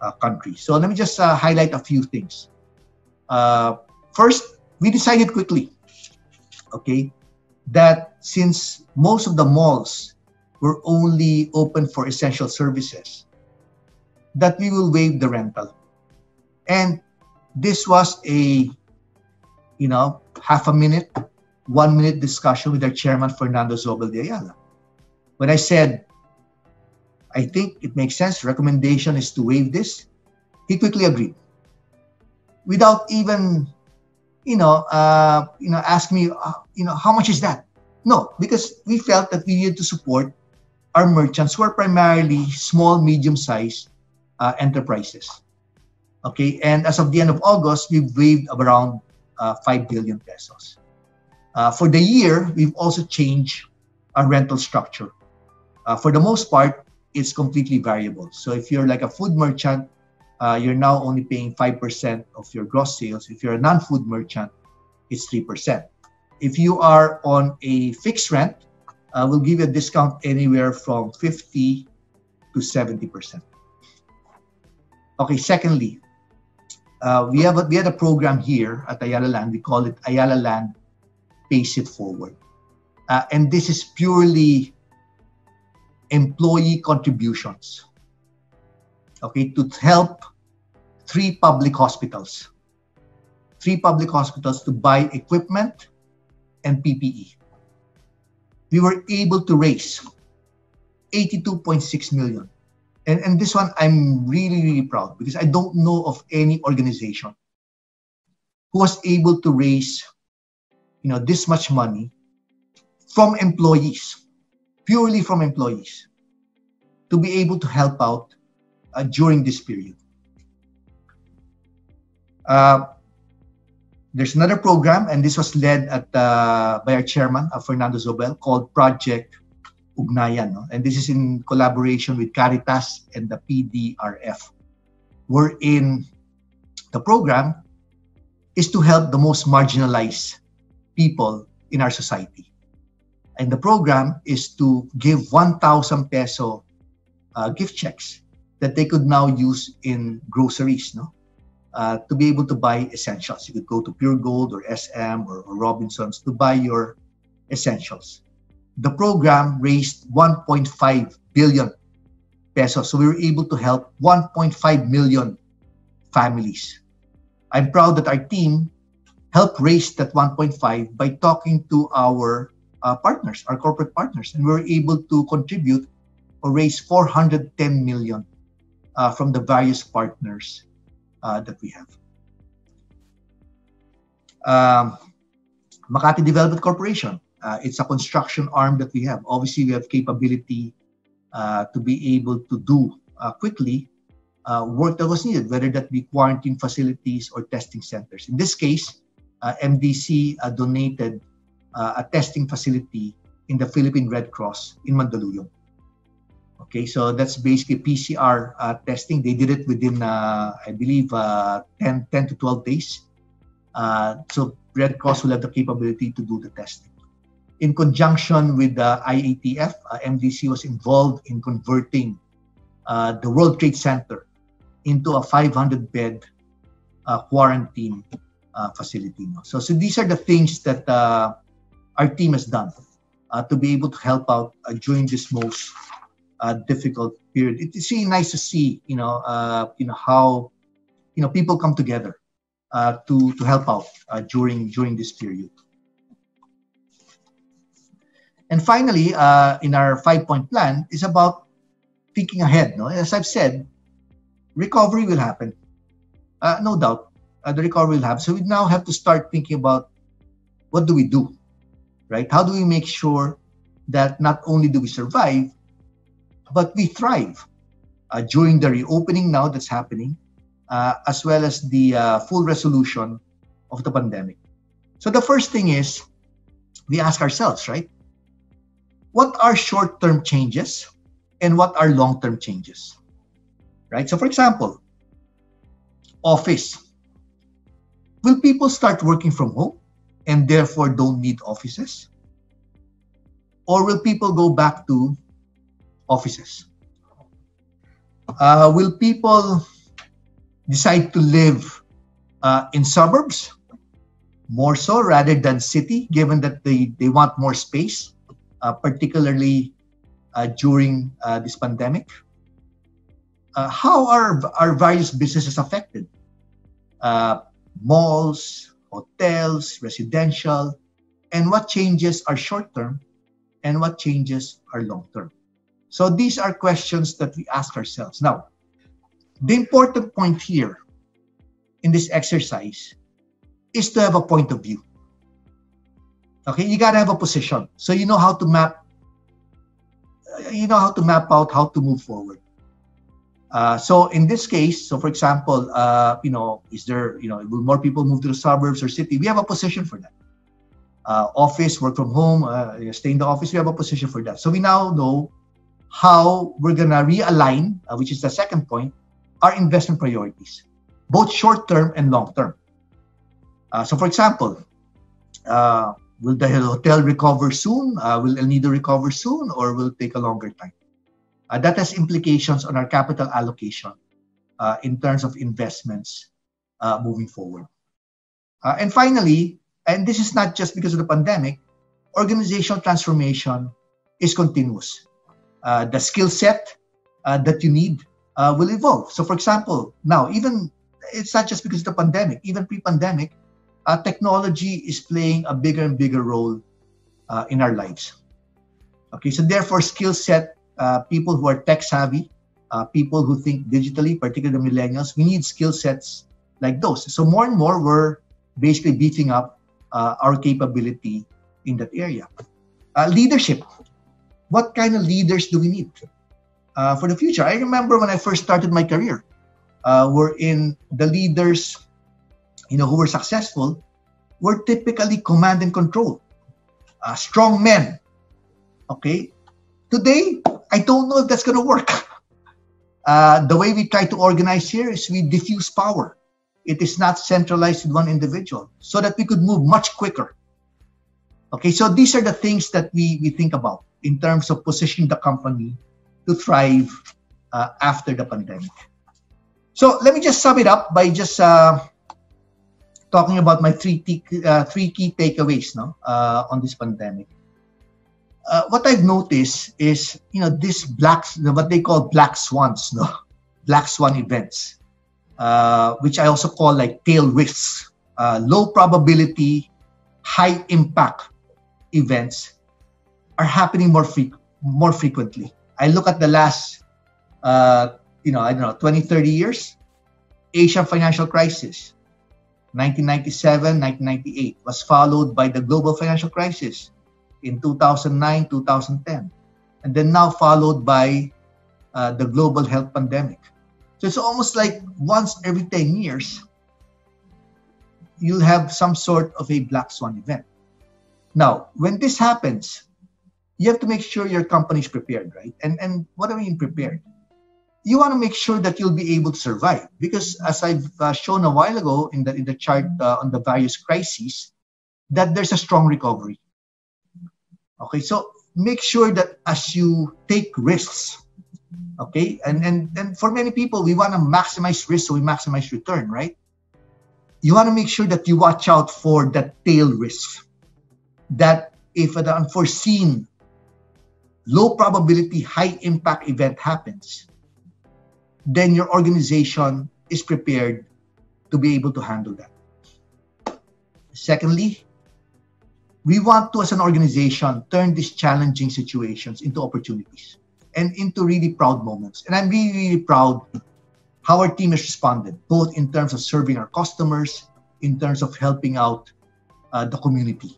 uh, country. So let me just uh, highlight a few things. Uh, first, we decided quickly, okay, that since most of the malls were only open for essential services, that we will waive the rental. And this was a you know, half a minute, one minute discussion with our chairman, Fernando Zobel de Ayala. When I said, I think it makes sense, recommendation is to waive this, he quickly agreed. Without even, you know, uh, you know, ask me, uh, you know, how much is that? No, because we felt that we needed to support our merchants who are primarily small, medium-sized uh, enterprises. Okay, and as of the end of August, we've waived around uh, 5 billion pesos. Uh, for the year, we've also changed our rental structure. Uh, for the most part, it's completely variable. So if you're like a food merchant, uh, you're now only paying 5% of your gross sales. If you're a non-food merchant, it's 3%. If you are on a fixed rent, uh, we'll give you a discount anywhere from 50 to 70%. Okay, secondly, uh, we have a, we had a program here at Ayala Land. We call it Ayala Land Pays It Forward. Uh, and this is purely employee contributions okay, to help three public hospitals. Three public hospitals to buy equipment and PPE. We were able to raise 82.6 million. And, and this one, I'm really, really proud because I don't know of any organization who was able to raise you know, this much money from employees, purely from employees, to be able to help out uh, during this period. Uh, there's another program, and this was led at uh, by our chairman, uh, Fernando Zobel, called Project Ugnayan. No? And this is in collaboration with Caritas and the PDRF. We're in the program is to help the most marginalized people in our society. And the program is to give 1,000 peso uh, gift checks that they could now use in groceries, no? Uh, to be able to buy essentials. You could go to Puregold or SM or, or Robinsons to buy your essentials. The program raised 1.5 billion pesos. So we were able to help 1.5 million families. I'm proud that our team helped raise that 1.5 by talking to our uh, partners, our corporate partners, and we were able to contribute or raise 410 million uh, from the various partners uh, that we have. Um, Makati Development Corporation, uh, it's a construction arm that we have. Obviously, we have capability uh, to be able to do uh, quickly uh, work that was needed, whether that be quarantine facilities or testing centers. In this case, MDC donated a testing facility in the Philippine Red Cross in Mandaluyong. Okay, so that's basically PCR uh, testing. They did it within, uh, I believe, uh, 10, 10 to 12 days. Uh, so Red Cross will have the capability to do the testing. In conjunction with the IATF, uh, MDC was involved in converting uh, the World Trade Center into a 500-bed quarantine facility. So, so these are the things that our team has done to be able to help out during this most uh, difficult period. It's really nice to see, you know, uh, you know how, you know, people come together uh, to to help out uh, during during this period. And finally, uh, in our five-point plan, is about thinking ahead. No, as I've said, recovery will happen, uh, no doubt. the recovery will happen. So we now have to start thinking about what do we do, right? How do we make sure that not only do we survive, but we thrive uh, during the reopening now that's happening, uh, as well as the uh, full resolution of the pandemic. So the first thing is we ask ourselves, right? What are short term changes and what are long term changes? Right? So, for example, office. Will people start working from home and therefore don't need offices? Or will people go back to offices. Uh, will people decide to live uh, in suburbs more so rather than city, given that they, they want more space, particularly uh, during uh, this pandemic? Uh, how are our various businesses affected? malls, hotels, residential, and what changes are short term and what changes are long term? So these are questions that we ask ourselves. Now, the important point here in this exercise is to have a point of view. Okay, you got to have a position. So you know how to map you know how to map out how to move forward. Uh, so in this case, so for example, uh, you know, is there, you know, will more people move to the suburbs or city? We have a position for that. Uh, office, work from home, uh, stay in the office, we have a position for that. So we now know how we're to realign, uh, which is the second point, our investment priorities, both short term and long term. Uh, so for example, will the hotel recover soon? will El Nido recover soon or will it take a longer time? Uh, that has implications on our capital allocation uh, in terms of investments uh, moving forward. Uh, and finally, and this is not just because of the pandemic, organizational transformation is continuous. Uh, the skill set uh, that you need will evolve. So, for example, now, even it's not just because of the pandemic, even pre pandemic, technology is playing a bigger and bigger role in our lives. Okay, so therefore, skill set uh, people who are tech savvy, uh, people who think digitally, particularly the millennials. We need skill sets like those. So more and more, we're basically beefing up uh, our capability in that area. Uh, leadership. What kind of leaders do we need uh, for the future? I remember when I first started my career, uh, we're in the leaders, you know, who were successful, were typically command and control, strong men. Okay, today I don't know if that's going to work. Uh, the way we try to organize here is we diffuse power. It is not centralized in one individual so that we could move much quicker. Okay, so these are the things that we, we think about in terms of positioning the company to thrive uh, after the pandemic. So let me just sum it up by just uh, talking about my three, t- uh, three key takeaways no, uh, on this pandemic uh, what I've noticed is, you know, this black, what they call black swans, no, black swan events, uh, which I also call like tail risks, uh, low probability, high impact events are happening more fre- more frequently. I look at the last, uh, you know, I don't know, 20, 30 years, Asian financial crisis, 1997, 1998 was followed by the global financial crisis, in 2009, 2010, and then now followed by uh, the global health pandemic. So it's almost like once every 10 years, you'll have some sort of a black swan event. Now, when this happens, you have to make sure your company is prepared, right? And and what do I mean prepared? You want to make sure that you'll be able to survive because, as I've uh, shown a while ago in the in the chart uh, on the various crises, that there's a strong recovery. Okay, so make sure that as you take risks, okay, and and and for many people, we want to maximize risk, so we maximize return, right? You want to make sure that you watch out for that tail risk That if an unforeseen, low probability, high impact event happens, then your organization is prepared to be able to handle that. Secondly, we want to, as an organization, turn these challenging situations into opportunities and into really proud moments. And I'm really, really proud how our team has responded, both in terms of serving our customers, in terms of helping out uh, the community.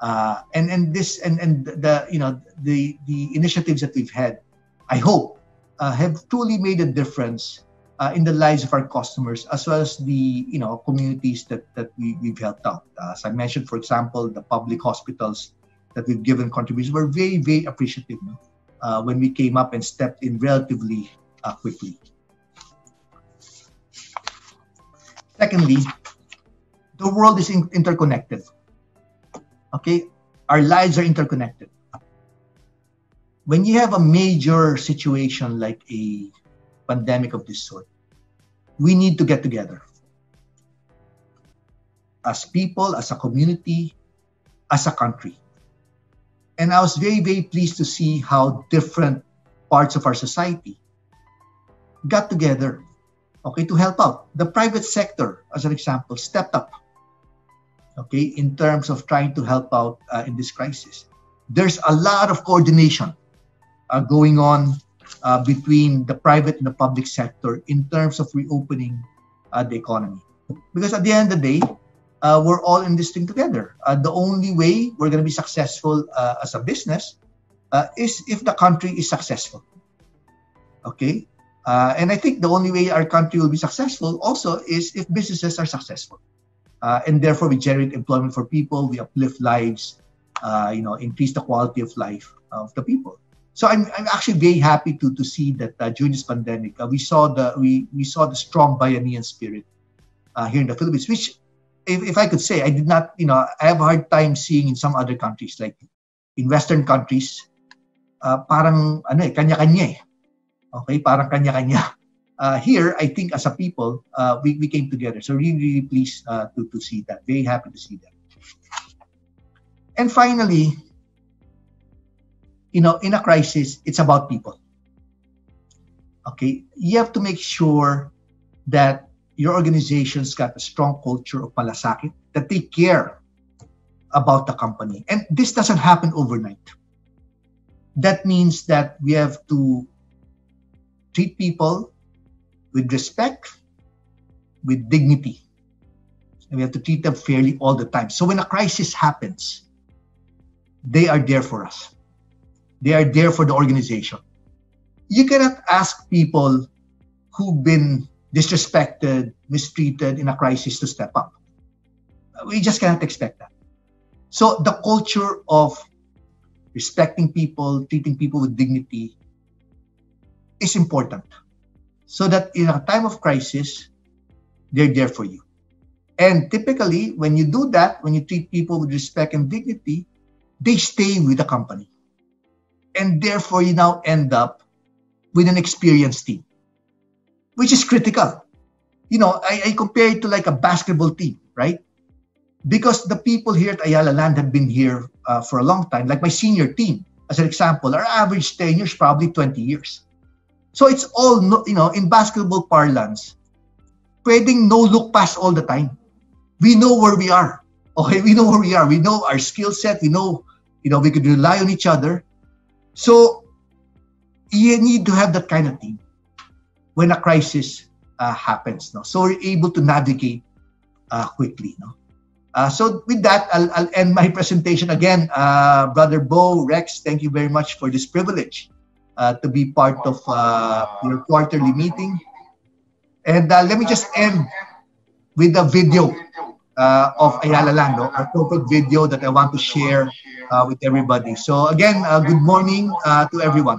Uh, and and this and and the you know the the initiatives that we've had, I hope, uh, have truly made a difference uh, in the lives of our customers as well as the you know communities that that we, we've helped out. Uh, as I mentioned, for example, the public hospitals that we've given contributions were very very appreciative uh, when we came up and stepped in relatively uh, quickly. Secondly, the world is in- interconnected. Okay, our lives are interconnected. When you have a major situation like a pandemic of this sort, we need to get together as people, as a community, as a country. And I was very, very pleased to see how different parts of our society got together, okay, to help out. The private sector, as an example, stepped up, okay, in terms of trying to help out uh, in this crisis. There's a lot of coordination uh, going on uh, between the private and the public sector in terms of reopening uh, the economy. Because at the end of the day, uh, we're all in this thing together. Uh, the only way we're going to be successful uh, as a business is if the country is successful. Okay? And I think the only way our country will be successful also is if businesses are successful. And therefore, we generate employment for people, we uplift lives, you know, increase the quality of life of the people. So I'm, I'm actually very happy to, to see that during this pandemic, we saw the we, we saw the strong Bayanihan spirit here in the Philippines, which if, if I could say, I did not, you know, I have a hard time seeing in some other countries, like in Western countries, uh, parang ano eh, kanya-kanya eh. Okay, parang kanya-kanya. Uh, here, I think as a people, uh, we, we came together. So really, really pleased uh, to, to see that. Very happy to see that. And finally, you know, in a crisis, it's about people. Okay, you have to make sure that your organization's got a strong culture of malasakit, that they care about the company. And this doesn't happen overnight. That means that we have to treat people with respect, with dignity. And we have to treat them fairly all the time. So when a crisis happens, they are there for us. They are there for the organization. You cannot ask people who've been disrespected, mistreated in a crisis to step up. We just cannot expect that. So the culture of respecting people, treating people with dignity is important. So that in a time of crisis, they're there for you. And typically, when you do that, when you treat people with respect and dignity, they stay with the company. And therefore, you now end up with an experienced team which is critical. You know, I, I compare it to like a basketball team, right? Because the people here at Ayala Land have been here uh, for a long time, like my senior team, as an example, our average tenure is probably 20 years. So it's all, no, you know, in basketball parlance, pwedeng no look pass all the time. We know where we are. Okay, we know where we are. We know our skill set. We know, you know, we could rely on each other. So you need to have that kind of team when a crisis uh, happens. No? So we're able to navigate uh, quickly. No? Uh, so with that, I'll, I'll, end my presentation again. Uh, Brother Bo, Rex, thank you very much for this privilege uh, to be part of uh, your quarterly meeting. And let me just end with a video of Ayala Lando, a corporate video that I want to share with everybody. So again, good morning to everyone.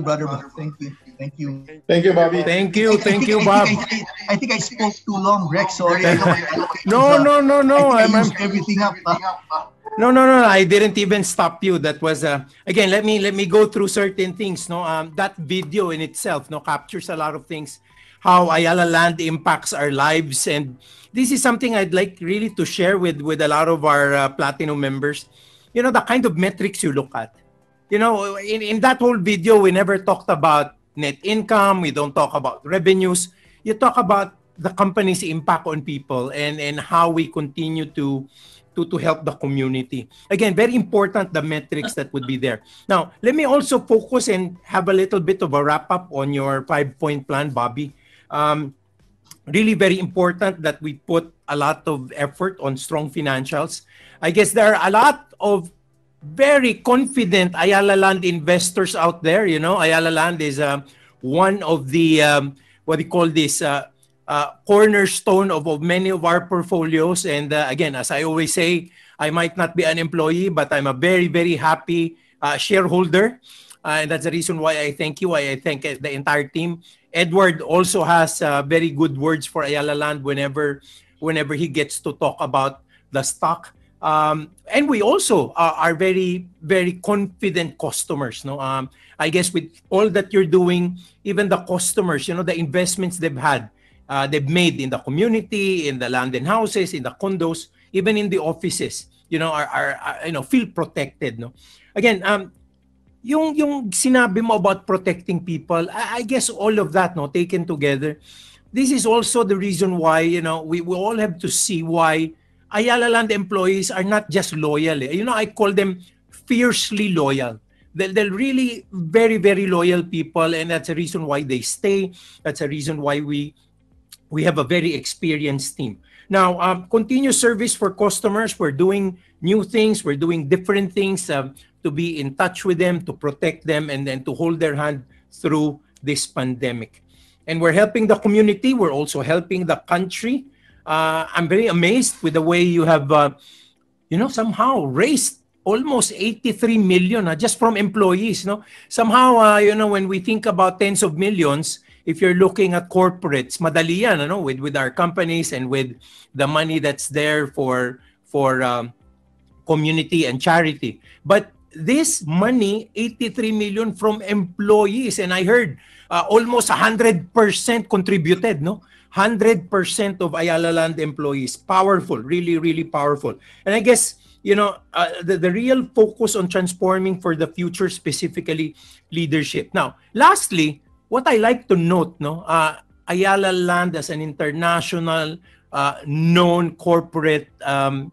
You, brother. Bob. Thank you. Thank you. Thank you, Bobby. Thank you. Thank you, I Bob. think I, I, I think I spoke too long, Rex. Sorry. I know, I know, No, no, no, no. I, I'm, think I I'm, used everything up. uh, No, no, no. I didn't even stop you. That was uh, again. Let me let me go through certain things. No, um, that video in itself, no, captures a lot of things. How Ayala Land impacts our lives, and this is something I'd like really to share with with a lot of our uh, platinum members. You know, the kind of metrics you look at. You know, in in that whole video, we never talked about net income. We don't talk about revenues. You talk about the company's impact on people and and how we continue to to, to help the community. Again, very important the metrics that would be there. Now, let me also focus and have a little bit of a wrap up on your five point plan, Bobby. Um, really very important that we put a lot of effort on strong financials. I guess there are a lot of very confident Ayala Land investors out there. You know, Ayala Land is um, one of the um, what do you call this uh, uh, cornerstone of, of many of our portfolios. And uh, again, as I always say, I might not be an employee, but I'm a very very happy uh, shareholder. Uh, and that's the reason why I thank you. I, I thank uh, the entire team. Edward also has uh, very good words for Ayala Land whenever whenever he gets to talk about the stock. Um, and we also are, are very very confident customers. No, um, I guess with all that you're doing, even the customers, you know, the investments they've had, uh, they've made in the community, in the land and houses, in the condos, even in the offices, you know, are, are, are you know feel protected. No, again, um, yung yung sinabi mo about protecting people, I, I guess all of that no taken together, this is also the reason why you know we, we all have to see why Ayala Land employees are not just loyal. eh. You know, I call them fiercely loyal. They're, they're really very very loyal people, and that's a reason why they stay. That's a reason why we we have a very experienced team. Now, um, continuous service for customers. We're doing new things. We're doing different things um, to be in touch with them, to protect them, and then to hold their hand through this pandemic. And we're helping the community. We're also helping the country. Uh, I'm very amazed with the way you have, uh, you know, somehow raised almost 83 million uh, just from employees. No, somehow, uh, you know, when we think about tens of millions, if you're looking at corporates, madali yan, ano, with with our companies and with the money that's there for for um, community and charity. But this money, 83 million from employees, and I heard uh, almost 100% contributed, no? 100% of Ayala Land employees. Powerful, really, really powerful. And I guess, you know, uh, the, the real focus on transforming for the future, specifically leadership. Now, lastly, what I like to note, no, uh, Ayala Land as an international uh, known corporate, um,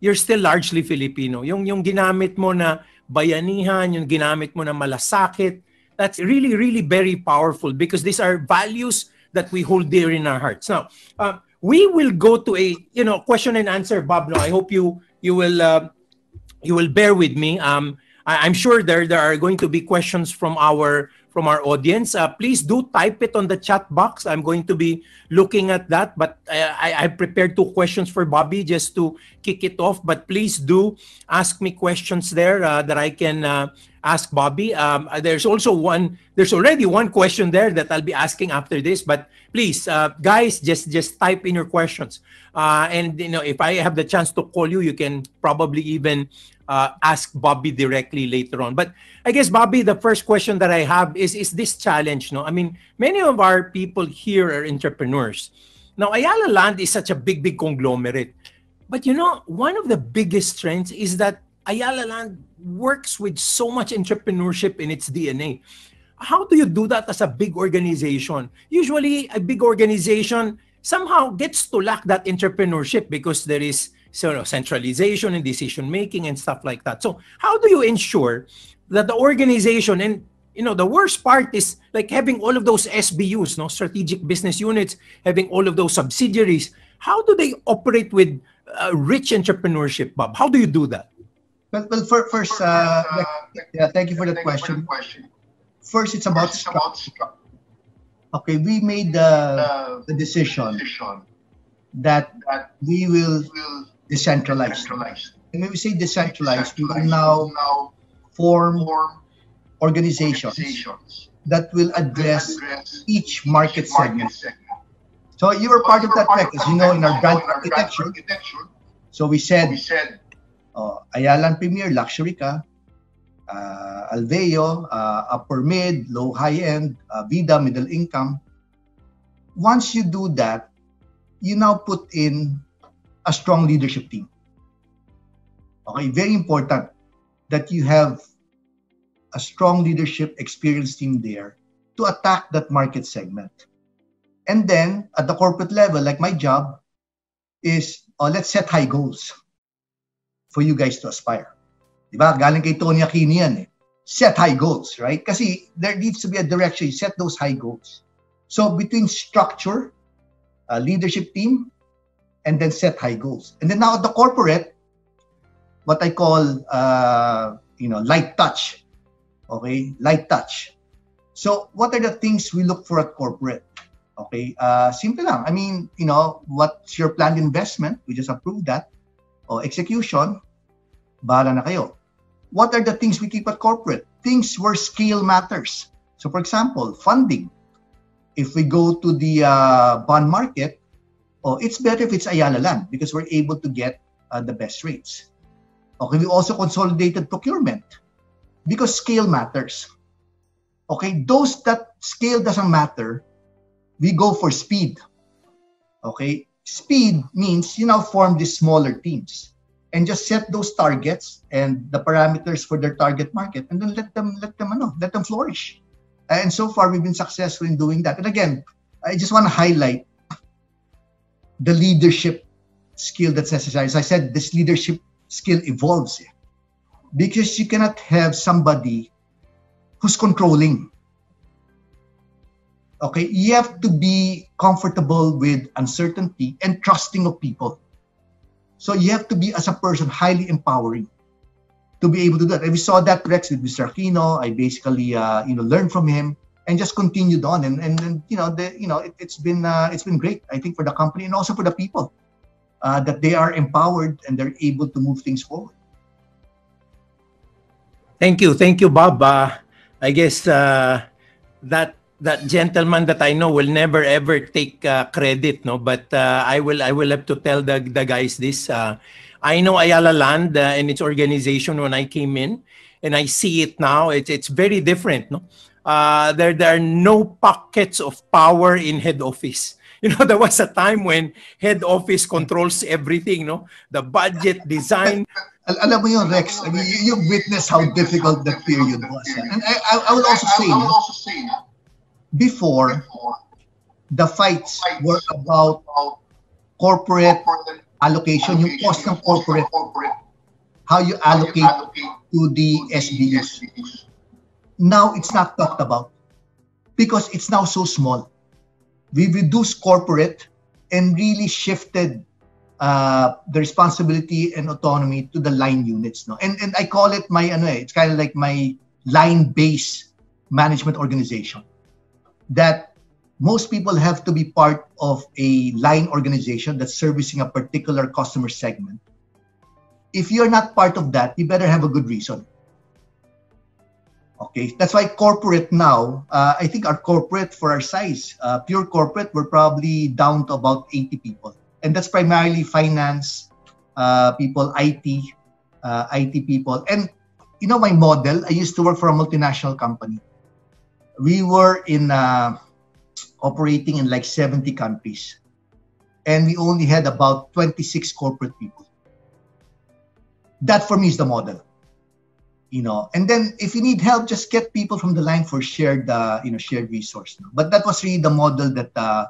you're still largely Filipino. Yung, yung ginamit mo na bayanihan, yung ginamit mo na malasakit, that's really, really very powerful because these are values that we hold dear in our hearts. Now, uh, we will go to a you know question and answer, Bob. No, I hope you you will uh, you will bear with me. Um, I, I'm sure there there are going to be questions from our from our audience. Uh, please do type it on the chat box. I'm going to be looking at that. But I, I, I prepared two questions for Bobby just to kick it off. But please do ask me questions there uh, that I can uh, ask Bobby. Um, uh, there's also one. There's already one question there that I'll be asking after this. But please, uh, guys, just just type in your questions. Uh, and you know, if I have the chance to call you, you can probably even ask Bobby directly later on. But I guess Bobby, the first question that I have is is this challenge. No, I mean, many of our people here are entrepreneurs. Now, Ayala Land is such a big, big conglomerate. But you know, one of the biggest strengths is that Ayala Land works with so much entrepreneurship in its DNA. How do you do that as a big organization? Usually, a big organization somehow gets to lack that entrepreneurship because there is sort of centralization and decision making and stuff like that. So, how do you ensure that the organization and you know the worst part is like having all of those SBUs, no strategic business units, having all of those subsidiaries. How do they operate with uh, rich entrepreneurship, Bob? How do you do that? Well, well fir- first, uh, yeah, thank you for that question. First, it's about structure. Okay, we made the, the decision that we will decentralize. And when we say decentralized, we will now form organizations that will address each market segment. So you were part of that track, as you know, in our brand architecture. So we said, oh, Ayala Land Premier, luxury ka. Uh, Alveo, uh, upper mid, low high end, uh, Vida, middle income. Once you do that, you now put in a strong leadership team. Okay, very important that you have a strong leadership experience team there to attack that market segment. And then at the corporate level, like my job is, oh, let's set high goals for you guys to aspire. Diba? Galing kay Tony Aquino yan eh. Set high goals, right? Kasi there needs to be a direction. You set those high goals. So between structure, a leadership team, and then set high goals. And then now at the corporate, what I call, uh, you know, light touch. Okay, light touch. So what are the things we look for at corporate? Okay, uh, simple lang. I mean, you know, what's your planned investment? We just approved that. O execution, bahala na kayo. What are the things we keep at corporate? Things where scale matters. So for example, funding. If we go to the uh, bond market, oh, it's better if it's Ayala Land because we're able to get uh, the best rates. Okay, we also consolidated procurement because scale matters. Okay, those that scale doesn't matter, we go for speed. Okay, speed means you now form these smaller teams and just set those targets and the parameters for their target market and then let them let them ano, let them flourish. And so far we've been successful in doing that. And again, I just want to highlight the leadership skill that's necessary. As I said, this leadership skill evolves because you cannot have somebody who's controlling. Okay, you have to be comfortable with uncertainty and trusting of people. So you have to be, as a person, highly empowering to be able to do that. And we saw that Rex with Mr. Aquino. I basically, uh, you know, learned from him and just continued on. And and, and you know, the you know, it, has been uh, it's been great. I think for the company and also for the people uh, that they are empowered and they're able to move things forward. Thank you, thank you, Bob. Uh, I guess uh, that that gentleman that I know will never ever take uh, credit, no. But uh, I will I will have to tell the the guys this. Uh, I know Ayala Land and its organization when I came in, and I see it now. It's it's very different, no. Uh, there there are no pockets of power in head office. You know, there was a time when head office controls everything, no? The budget, design. Al alam mo yun, Rex, I mean, you witnessed how difficult that period was. And I, I, I will also say, before, the fights were about corporate allocation, yung cost ng corporate, how you allocate to the SBUs. Now, it's not talked about because it's now so small we reduced corporate and really shifted uh, the responsibility and autonomy to the line units. No? And, and I call it my, ano, eh, it's kind of like my line-based management organization. That most people have to be part of a line organization that's servicing a particular customer segment. If you're not part of that, you better have a good reason. Okay, that's why corporate now, uh, I think our corporate for our size, uh, pure corporate, we're probably down to about 80 people. And that's primarily finance uh, people, IT, uh, IT people. And you know, my model, I used to work for a multinational company. We were in uh, operating in like 70 countries. And we only had about 26 corporate people. That for me is the model you know and then if you need help just get people from the line for shared uh, you know shared resource no? but that was really the model that uh,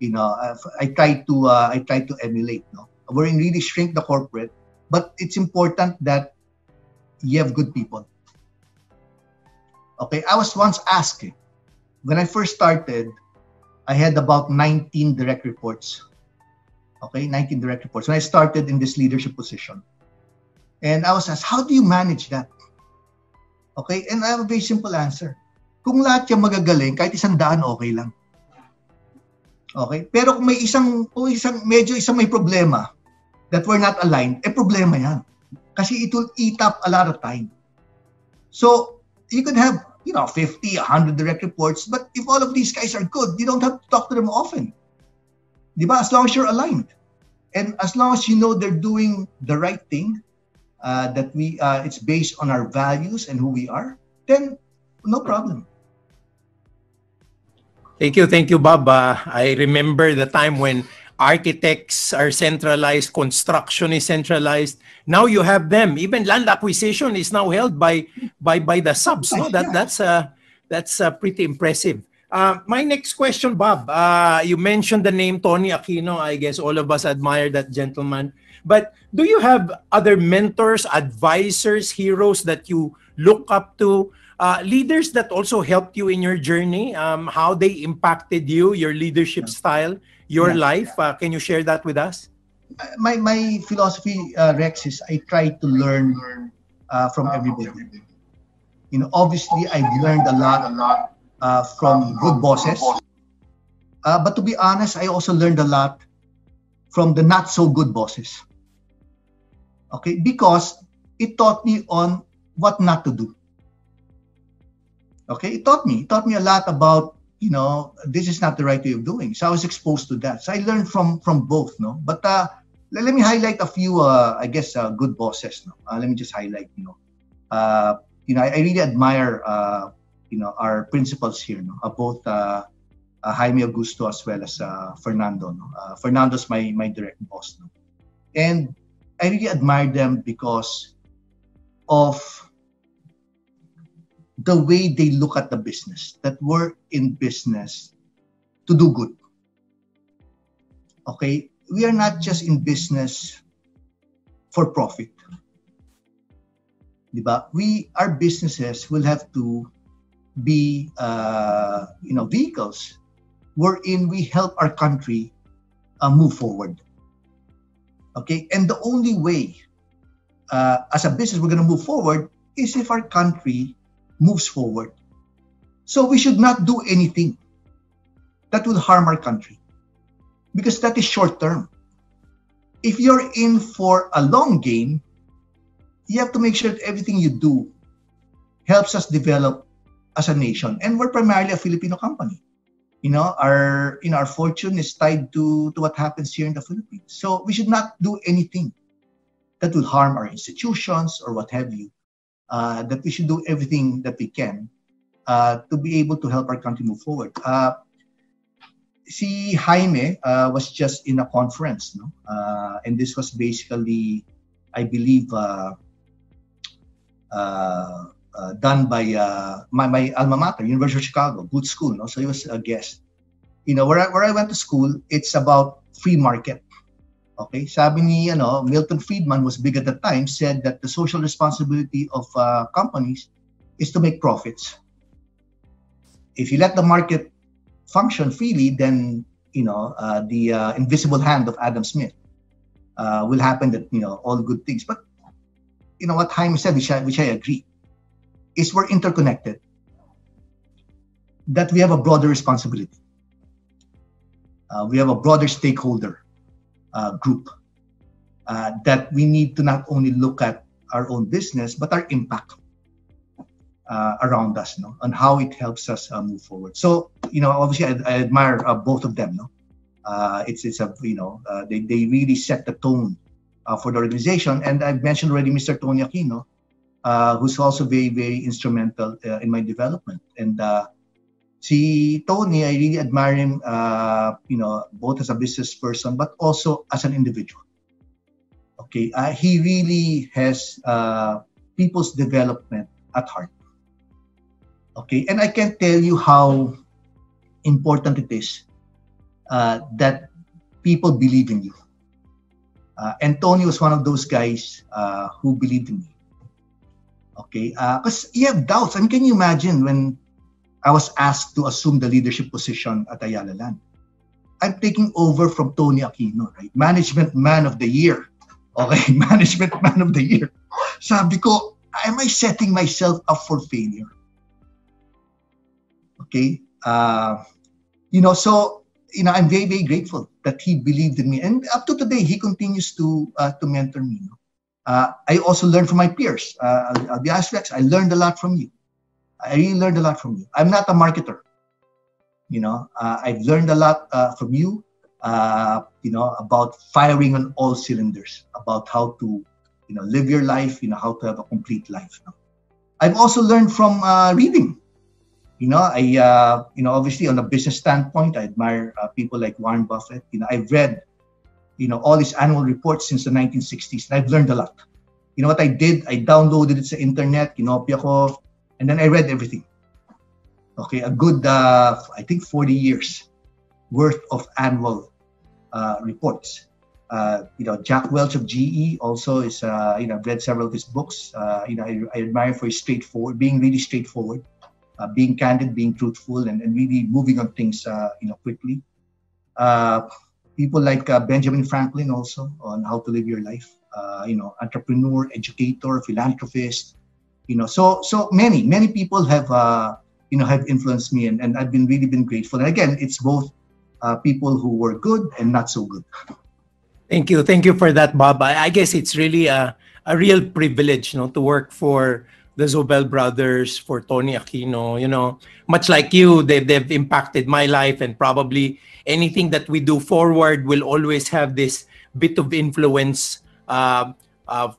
you know i tried to uh, i tried to emulate no? We're in really shrink the corporate but it's important that you have good people. Okay i was once asked when i first started i had about 19 direct reports. Okay 19 direct reports. When i started in this leadership position. And i was asked how do you manage that Okay? And I have a very simple answer. Kung lahat yung magagaling, kahit isang daan, okay lang. Okay? Pero kung may isang, kung isang, medyo isang may problema that we're not aligned, eh problema yan. Kasi it will eat up a lot of time. So you could have, you know, 50, 100 direct reports, but if all of these guys are good, you don't have to talk to them often. Diba? As long as you're aligned. And as long as you know they're doing the right thing, uh, that we uh, it's based on our values and who we are, then no problem. Thank you, thank you, Bob. Uh, I remember the time when architects are centralized, construction is centralized. Now you have them. Even land acquisition is now held by by by the subs. No, that that's uh, that's uh, pretty impressive. Uh, my next question, Bob. Uh, you mentioned the name Tony Aquino. I guess all of us admire that gentleman. But do you have other mentors, advisors, heroes that you look up to? Uh, leaders that also helped you in your journey, um, how they impacted you, your leadership style, your yeah. life. Uh, can you share that with us? My my philosophy, uh, Rex, is I try to learn uh, from everybody. You know, obviously, I've learned a lot, a lot uh, from good bosses. Uh, but to be honest, I also learned a lot from the not so good bosses. Okay, because it taught me on what not to do. Okay, it taught me, it taught me a lot about you know, this is not the right way of doing. So I was exposed to that. So I learned from from both, no. But uh, let, let me highlight a few, uh, I guess, uh, good bosses. No, uh, let me just highlight, you know, uh, you know, I, I really admire, uh, you know, our principals here, no, uh, both uh, uh, Jaime Augusto as well as uh, Fernando. No? Uh, Fernando's my my direct boss, no? and I really admire them because of the way they look at the business, that we're in business to do good. Okay? We are not just in business for profit. Diba? We, our businesses will have to be, uh, you know, vehicles wherein we help our country uh, move forward. Okay? And the only way uh, as a business we're going to move forward is if our country moves forward. So we should not do anything that will harm our country because that is short term. If you're in for a long game, you have to make sure that everything you do helps us develop as a nation. And we're primarily a Filipino company. You know, our you know our fortune is tied to, to what happens here in the Philippines. So we should not do anything that will harm our institutions or what have you uh, that we should do everything that we can uh, to be able to help our country move forward. Uh, si Jaime uh, was just in a conference, no? Uh, and this was basically, I believe, uh, done by uh, my, my alma mater, University of Chicago, good school. No? So he was a guest. You know, where I, where I went to school, it's about free market. Okay, sabi ni know, Milton Friedman was big at the time said that the social responsibility of uh, companies is to make profits. If you let the market function freely, then you know uh, the uh, invisible hand of Adam Smith uh, will happen. That you know all good things, but you know what Jaime said, which I, which I agree, is we're interconnected. That we have a broader responsibility. Uh, we have a broader stakeholder uh, group uh, that we need to not only look at our own business but our impact uh, around us no and how it helps us uh, move forward so you know obviously i, I admire uh, both of them no it's it's a you know they, they really set the tone for the organization and i've mentioned already mr tony aquino who's also very very instrumental in my development and si Tony, I really admire him, uh, you know, both as a business person, but also as an individual. Okay, uh, he really has uh, people's development at heart. Okay, and I can tell you how important it is uh, that people believe in you. Uh, and Tony was one of those guys uh, who believed in me. Okay, because you have doubts. I mean, can you imagine when I was asked to assume the leadership position at Ayala Land. I'm taking over from Tony Aquino, right? Management Man of the Year. Okay, Management Man of the Year. Sabi ko, am I setting myself up for failure? Okay, uh, you know, so you know, I'm very, very grateful that he believed in me, and up to today, he continues to uh, to mentor me. Uh, I also learned from my peers. Uh, I'll, I'll, be honest, Rex, I learned a lot from you. I really learned a lot from you. I'm not a marketer. You know, uh, I've learned a lot uh, from you, uh, you know, about firing on all cylinders, about how to, you know, live your life, you know, how to have a complete life. I've also learned from uh, reading. You know, I, you know, obviously on a business standpoint, I admire people like Warren Buffett. You know, I've read you know, all these annual reports since the 1960s. And I've learned a lot. You know what I did? I downloaded it sa internet, kinopya ko, and then I read everything. Okay, a good, uh, I think 40 years worth of annual uh, reports. Uh, you know, Jack Welch of GE also is, uh, you know, I've read several of his books. Uh, you know, I, I, admire for his straightforward, being really straightforward, uh, being candid, being truthful, and, and really moving on things, uh, you know, quickly. People like uh, Benjamin Franklin also on how to live your life. Uh, you know, entrepreneur, educator, philanthropist. You know, so so many many people have uh, you know have influenced me, and, and I've been really been grateful. And again, it's both uh, people who were good and not so good. Thank you, thank you for that, Bob. I, I guess it's really a a real privilege, you know, to work for the Zobel brothers, for Tony Aquino, you know, much like you, they've, they've impacted my life and probably anything that we do forward will always have this bit of influence uh, uh,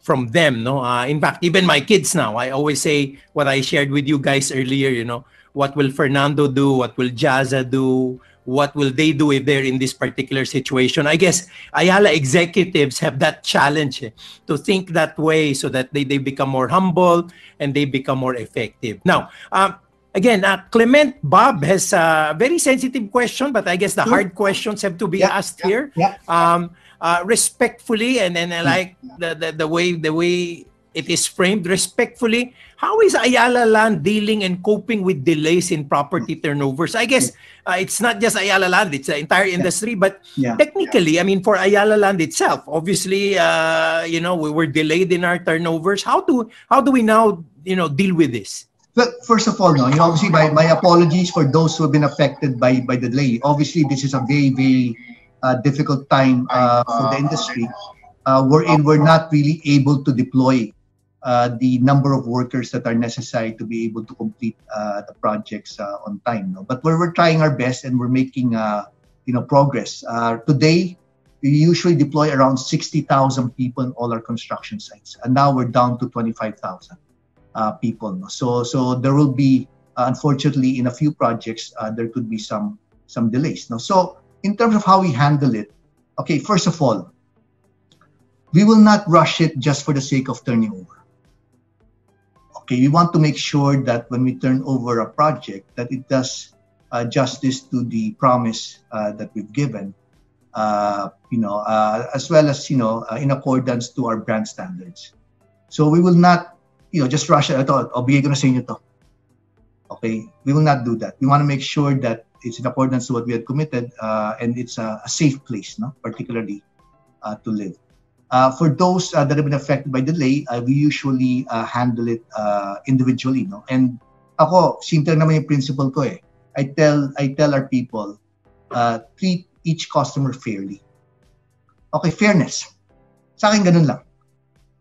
from them. No, uh, in fact, even my kids now, I always say what I shared with you guys earlier. You know, what will Fernando do? What will Jaza do? What will they do if they're in this particular situation? I guess ayala executives have that challenge eh, to think that way so that they, they become more humble and they become more effective. Now um, again uh, clement bob has a very sensitive question but i guess the hard questions have to be yeah, asked yeah, here. Yeah. Um, uh, respectfully and then I like the, the, the way the way it is framed respectfully. How is Ayala Land dealing and coping with delays in property turnovers? I guess uh, it's not just Ayala Land, it's the entire industry, but yeah. technically, I mean, for Ayala Land itself, obviously, uh, you know, we were delayed in our turnovers. How do, how do we now, you know, deal with this? Well, first of all, no, you know, obviously, my, my apologies for those who have been affected by, by the delay. Obviously, this is a very, very uh, difficult time uh, for the industry. Uh, wherein we're not really able to deploy uh, the number of workers that are necessary to be able to complete uh, the projects uh, on time. No? But we're, we're trying our best and we're making uh, you know progress. Uh, today, we usually deploy around 60,000 people in all our construction sites, and now we're down to 25,000 uh, people. No? So so there will be unfortunately in a few projects there could be some some delays. No? So in terms of how we handle it, okay, first of all, we will not rush it just for the sake of turning over Okay, we want to make sure that when we turn over a project, that it does uh, justice to the promise uh, that we've given, uh, you know, uh, as well as you know, uh, in accordance to our brand standards. So we will not, you know, just rush it. Ito, obligay ko na sa. Okay, we will not do that. We want to make sure that it's in accordance to what we had committed, uh, and it's a, a safe place, no, particularly to live. Uh, for those uh, that have been affected by delay, uh, we usually handle it individually. No? And ako, simple naman yung principle ko eh. I tell, I tell our people, uh, treat each customer fairly. Okay, fairness. Sa akin, ganun lang.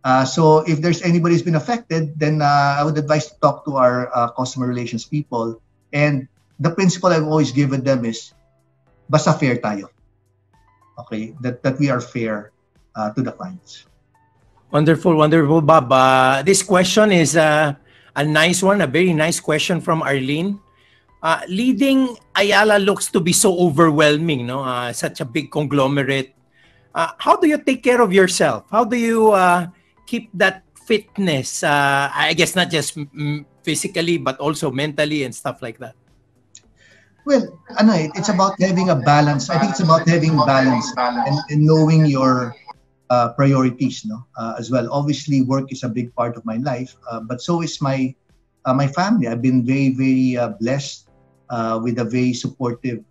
Uh, so if there's anybody who's been affected, then uh, I would advise to talk to our uh, customer relations people. And the principle I've always given them is, basta fair tayo. Okay, that, that we are fair uh, to the clients. Wonderful, wonderful, Bob. Uh, this question is uh, a nice one, a very nice question from Arlene. Uh, leading Ayala looks to be so overwhelming, no? Uh, such a big conglomerate. Uh, how do you take care of yourself? How do you uh, keep that fitness? Uh, I guess not just physically, but also mentally and stuff like that. Well, ano, it's about having a balance. I think it's about having balance and, and knowing your uh, priorities no? Uh, as well. Obviously work is a big part of my life uh, but so is my uh, my family. I've been very very uh, blessed uh, with a very supportive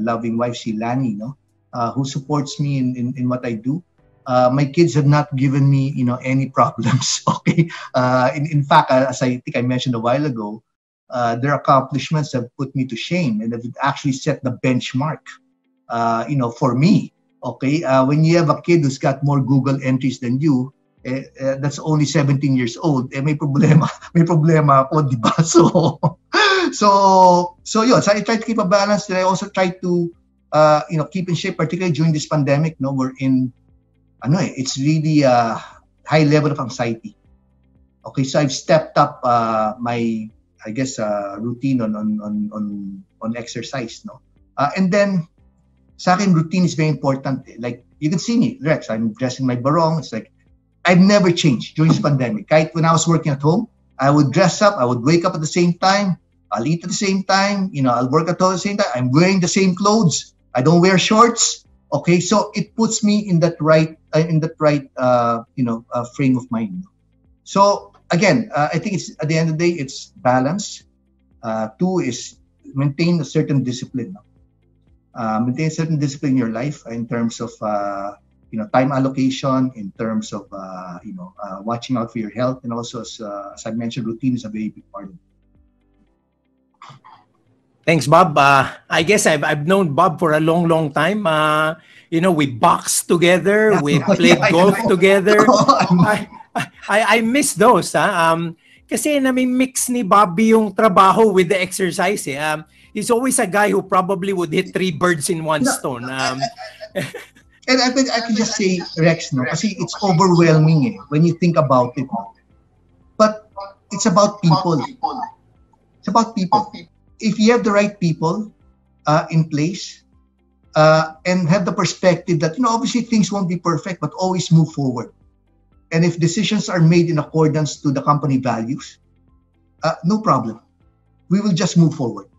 loving wife si Lani no? Who supports me in, in, in what i do. My kids have not given me you know any problems okay? In, in fact as i think i mentioned a while ago their accomplishments have put me to shame and have actually set the benchmark you know for me Okay, uh, when you have a kid who's got more Google entries than you, eh, eh, that's only 17 years old, eh, may problema, may problema ako, di ba? So, so, so yun, so I try to keep a balance, and I also try to, uh, you know, keep in shape, particularly during this pandemic, no, we're in, ano eh, it's really a high level of anxiety. Okay, so I've stepped up uh, my, I guess, uh, routine on, on, on, on, on exercise, no? Uh, and then, sa akin, routine is very important. Like, you can see me, Rex, I'm dressing my barong. It's like, I've never changed during this pandemic. Right? When I was working at home, I would dress up, I would wake up at the same time, I'll eat at the same time, you know, I'll work at the same time. I'm wearing the same clothes. I don't wear shorts. Okay, so it puts me in that right, uh, in that right, uh, you know, uh, frame of mind. So again, uh, I think it's at the end of the day, it's balance. Uh, two is maintain a certain discipline. Uh, maintain certain discipline in your life in terms of you know time allocation in terms of uh, you know uh, watching out for your health and also as, uh, as i mentioned routine is a very big part of it. Thanks bob. Uh, i guess I've, I've known bob for a long long time. Uh, you know we boxed together we played yeah, golf together. I, I, I miss those ha? um, kasi nami-mix ni Bobby yung trabaho with the exercise eh. um, he's always a guy who probably would hit three birds in one stone um, And I, I can just say, Rex, no, kasi it's overwhelming eh, when you think about it. But it's about people. It's about people. If you have the right people uh, in place uh, and have the perspective that, you know, obviously things won't be perfect, but always move forward. And if decisions are made in accordance to the company values, uh, no problem. We will just move forward.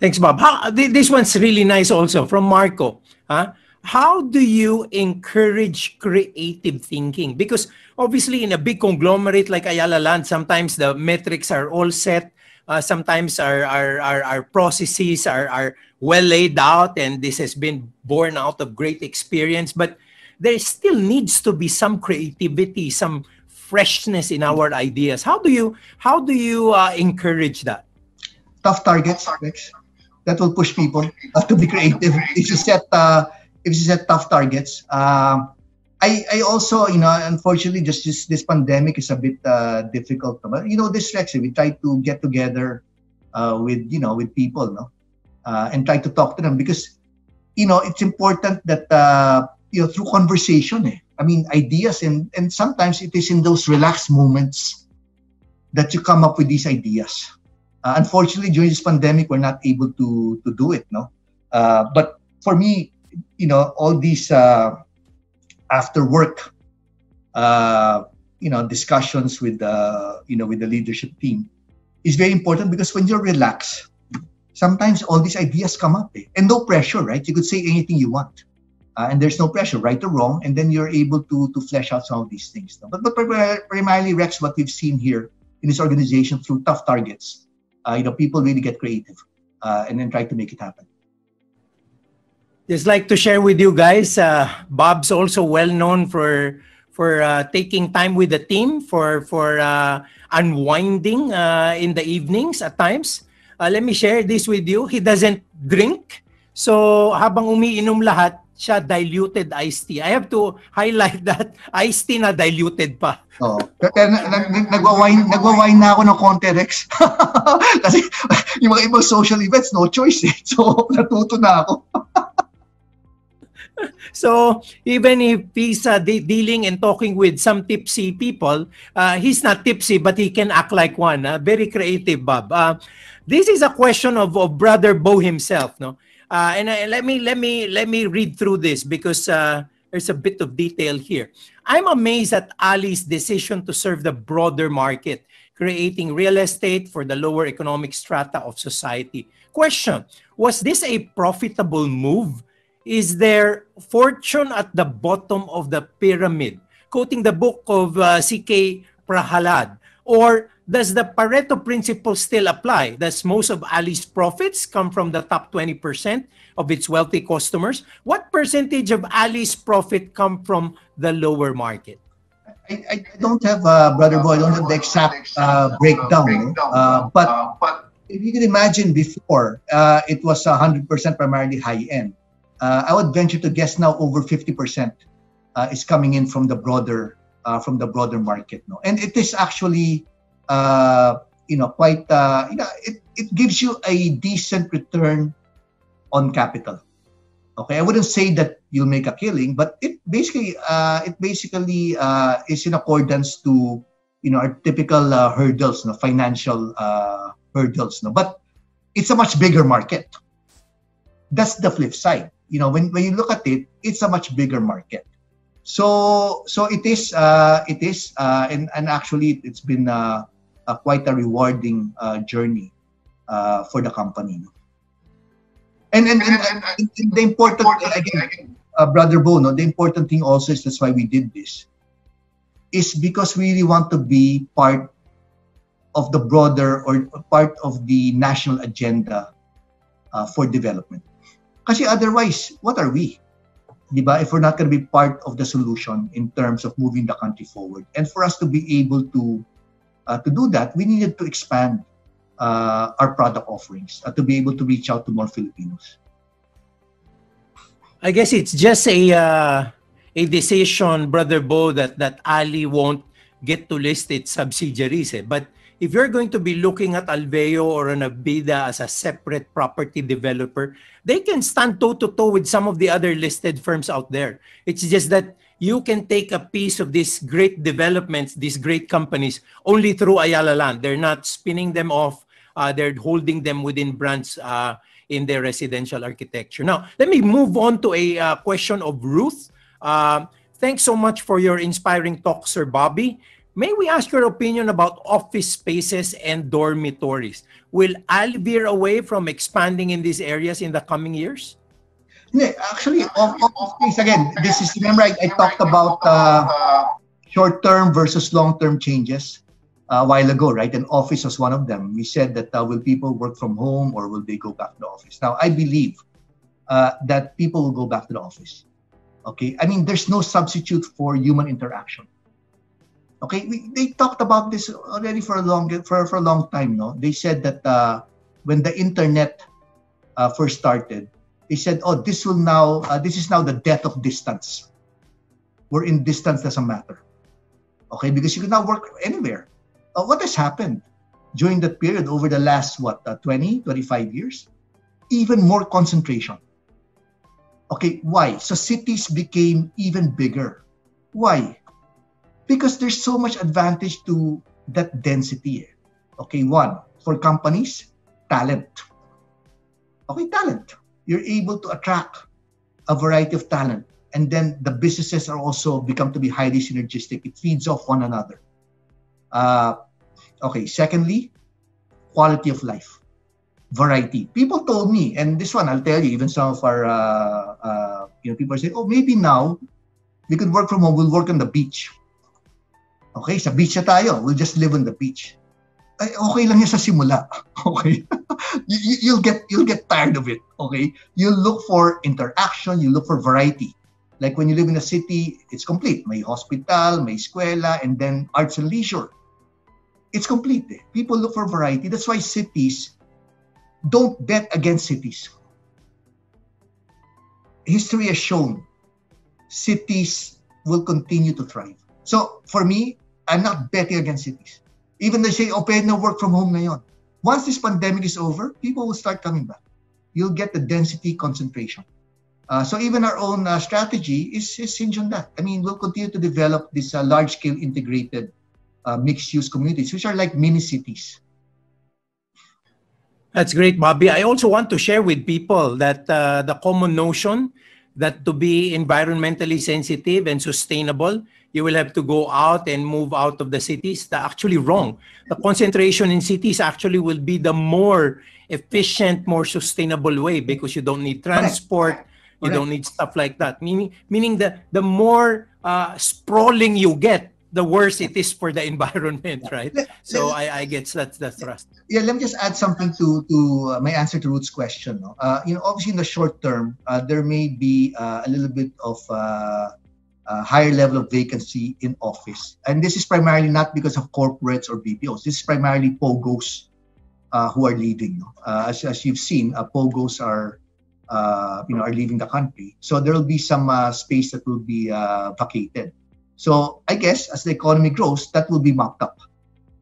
Thanks, Bob. How, this one's really nice also from Marco. Huh? How do you encourage creative thinking? Because obviously, in a big conglomerate like Ayala Land, sometimes the metrics are all set. Uh, sometimes our, our, our, our processes are, are well laid out, and this has been born out of great experience. But there still needs to be some creativity, some freshness in our ideas. How do you how do you uh, encourage that? Tough targets, Rich that will push people uh, to be creative. If you set uh, if you set tough targets, uh, I I also you know unfortunately just this, this pandemic is a bit uh, difficult. But you know this Rexy, we try to get together uh, with you know with people, no, uh, and try to talk to them because you know it's important that you know through conversation. Eh, I mean ideas and and sometimes it is in those relaxed moments that you come up with these ideas. Uh, unfortunately, during this pandemic, we're not able to to do it. No, uh, but for me, you know, all these uh, after work, uh, you know, discussions with the you know with the leadership team is very important because when you're relaxed, sometimes all these ideas come up, eh? and no pressure, right? You could say anything you want. Uh, and there's no pressure, right or wrong, and then you're able to to flesh out some of these things. No? But but primarily, Rex, what we've seen here in this organization through tough targets uh, you know, people really get creative uh, and then try to make it happen. Just like to share with you guys, uh, Bob's also well known for for uh, taking time with the team for for uh, unwinding uh, in the evenings at times. Uh, let me share this with you. He doesn't drink. So habang umiinom lahat, siya diluted iced tea. I have to highlight that iced tea na diluted pa. Oo. Kaya nagwa-wine, nagwa-wine na ako ng konti, Rex. Kasi yung mga ibang social events, no choice eh. So, natuto na ako. so even if he's uh, de- dealing and talking with some tipsy people, uh, he's not tipsy but he can act like one. Uh, very creative, Bob. Uh, this is a question of, of Brother Bo himself. No, uh, and uh, let me let me let me read through this because uh, there's a bit of detail here. I'm amazed at Ali's decision to serve the broader market, creating real estate for the lower economic strata of society. Question: Was this a profitable move? Is there fortune at the bottom of the pyramid? Quoting the book of uh, C.K. Prahalad, or does the Pareto principle still apply? Does most of Ali's profits come from the top 20% of its wealthy customers? What percentage of Ali's profit come from the lower market? I, I don't have, uh, Brother Boy, I don't have the exact uh, breakdown. Uh, but if you can imagine before, uh, it was 100% primarily high end. Uh, I would venture to guess now over 50% uh, is coming in from the broader from the broader market. No, and it is actually uh, you know quite uh, you know it, it gives you a decent return on capital. Okay, I wouldn't say that you'll make a killing, but it basically uh, it basically uh, is in accordance to you know our typical uh, hurdles, no financial uh, hurdles, no. But it's a much bigger market. That's the flip side. You know, when, when you look at it, it's a much bigger market. So so it is uh, it is uh, and and actually it's been uh, uh quite a rewarding uh, journey uh, for the company. And and, and, and, and the important again, brother Bono, the important thing also is that's why we did this is because we really want to be part of the broader or part of the national agenda uh, for development. Kasi otherwise, what are we? Diba? If we're not going to be part of the solution in terms of moving the country forward. And for us to be able to uh, to do that, we needed to expand uh, our product offerings uh, to be able to reach out to more Filipinos. I guess it's just a uh, a decision, Brother Bo, that, that Ali won't get to list its subsidiaries. Eh. But if you're going to be looking at Alveo or an Avida as a separate property developer, they can stand toe to toe with some of the other listed firms out there. It's just that you can take a piece of these great developments, these great companies, only through Ayala Land. They're not spinning them off. Uh, they're holding them within brands uh, in their residential architecture. Now, let me move on to a uh, question of Ruth. Uh, thanks so much for your inspiring talk, Sir Bobby. May we ask your opinion about office spaces and dormitories? Will AL veer away from expanding in these areas in the coming years? Actually, office space again. This is remember I, I talked about uh, short-term versus long-term changes uh, a while ago, right? And office was one of them. We said that uh, will people work from home or will they go back to the office? Now, I believe uh, that people will go back to the office. Okay, I mean, there's no substitute for human interaction. Okay, we, they talked about this already for a long for, for a long time. No, they said that uh, when the internet uh, first started, they said, "Oh, this will now uh, this is now the death of distance. We're in distance doesn't matter." Okay, because you can now work anywhere. Uh, what has happened during that period over the last what uh, 20, 25 years? Even more concentration Okay, why? So cities became even bigger. Why? Because there's so much advantage to that density. Okay, one, for companies, talent. Okay, talent. You're able to attract a variety of talent. And then the businesses are also become to be highly synergistic. It feeds off one another. Uh, okay, secondly, quality of life variety. People told me, and this one I'll tell you, even some of our, uh, uh, you know, people say, oh, maybe now we could work from home, we'll work on the beach. Okay, sa beach na tayo, we'll just live on the beach. Ay, okay lang yan sa simula. Okay? you, you'll get you'll get tired of it. Okay? You look for interaction, you look for variety. Like when you live in a city, it's complete. May hospital, may eskwela, and then arts and leisure. It's complete. Eh? People look for variety. That's why cities don't bet against cities. History has shown cities will continue to thrive. So for me, I'm not betting against cities. Even they say, oh, pwede na work from home ngayon. Once this pandemic is over, people will start coming back. You'll get the density concentration. Uh, so even our own uh, strategy is, is hinged on that. I mean, we'll continue to develop these uh, large-scale integrated uh, mixed-use communities, which are like mini cities. That's great, Bobby. I also want to share with people that uh, the common notion that to be environmentally sensitive and sustainable, you will have to go out and move out of the cities. That's actually wrong. The concentration in cities actually will be the more efficient, more sustainable way because you don't need transport, you don't need stuff like that. Meaning, meaning the the more uh, sprawling you get, the worse it is for the environment, right? So I, I guess that's the thrust. Yeah, let me just add something to to uh, my answer to Ruth's question. No? Uh, you know, obviously in the short term, uh, there may be uh, a little bit of uh, a higher level of vacancy in office, and this is primarily not because of corporates or BPOs. This is primarily POGOs uh, who are leaving. No? as as you've seen, POGOs are uh, you know, are leaving the country. So there will be some uh, space that will be uh, vacated. So I guess as the economy grows, that will be mopped up.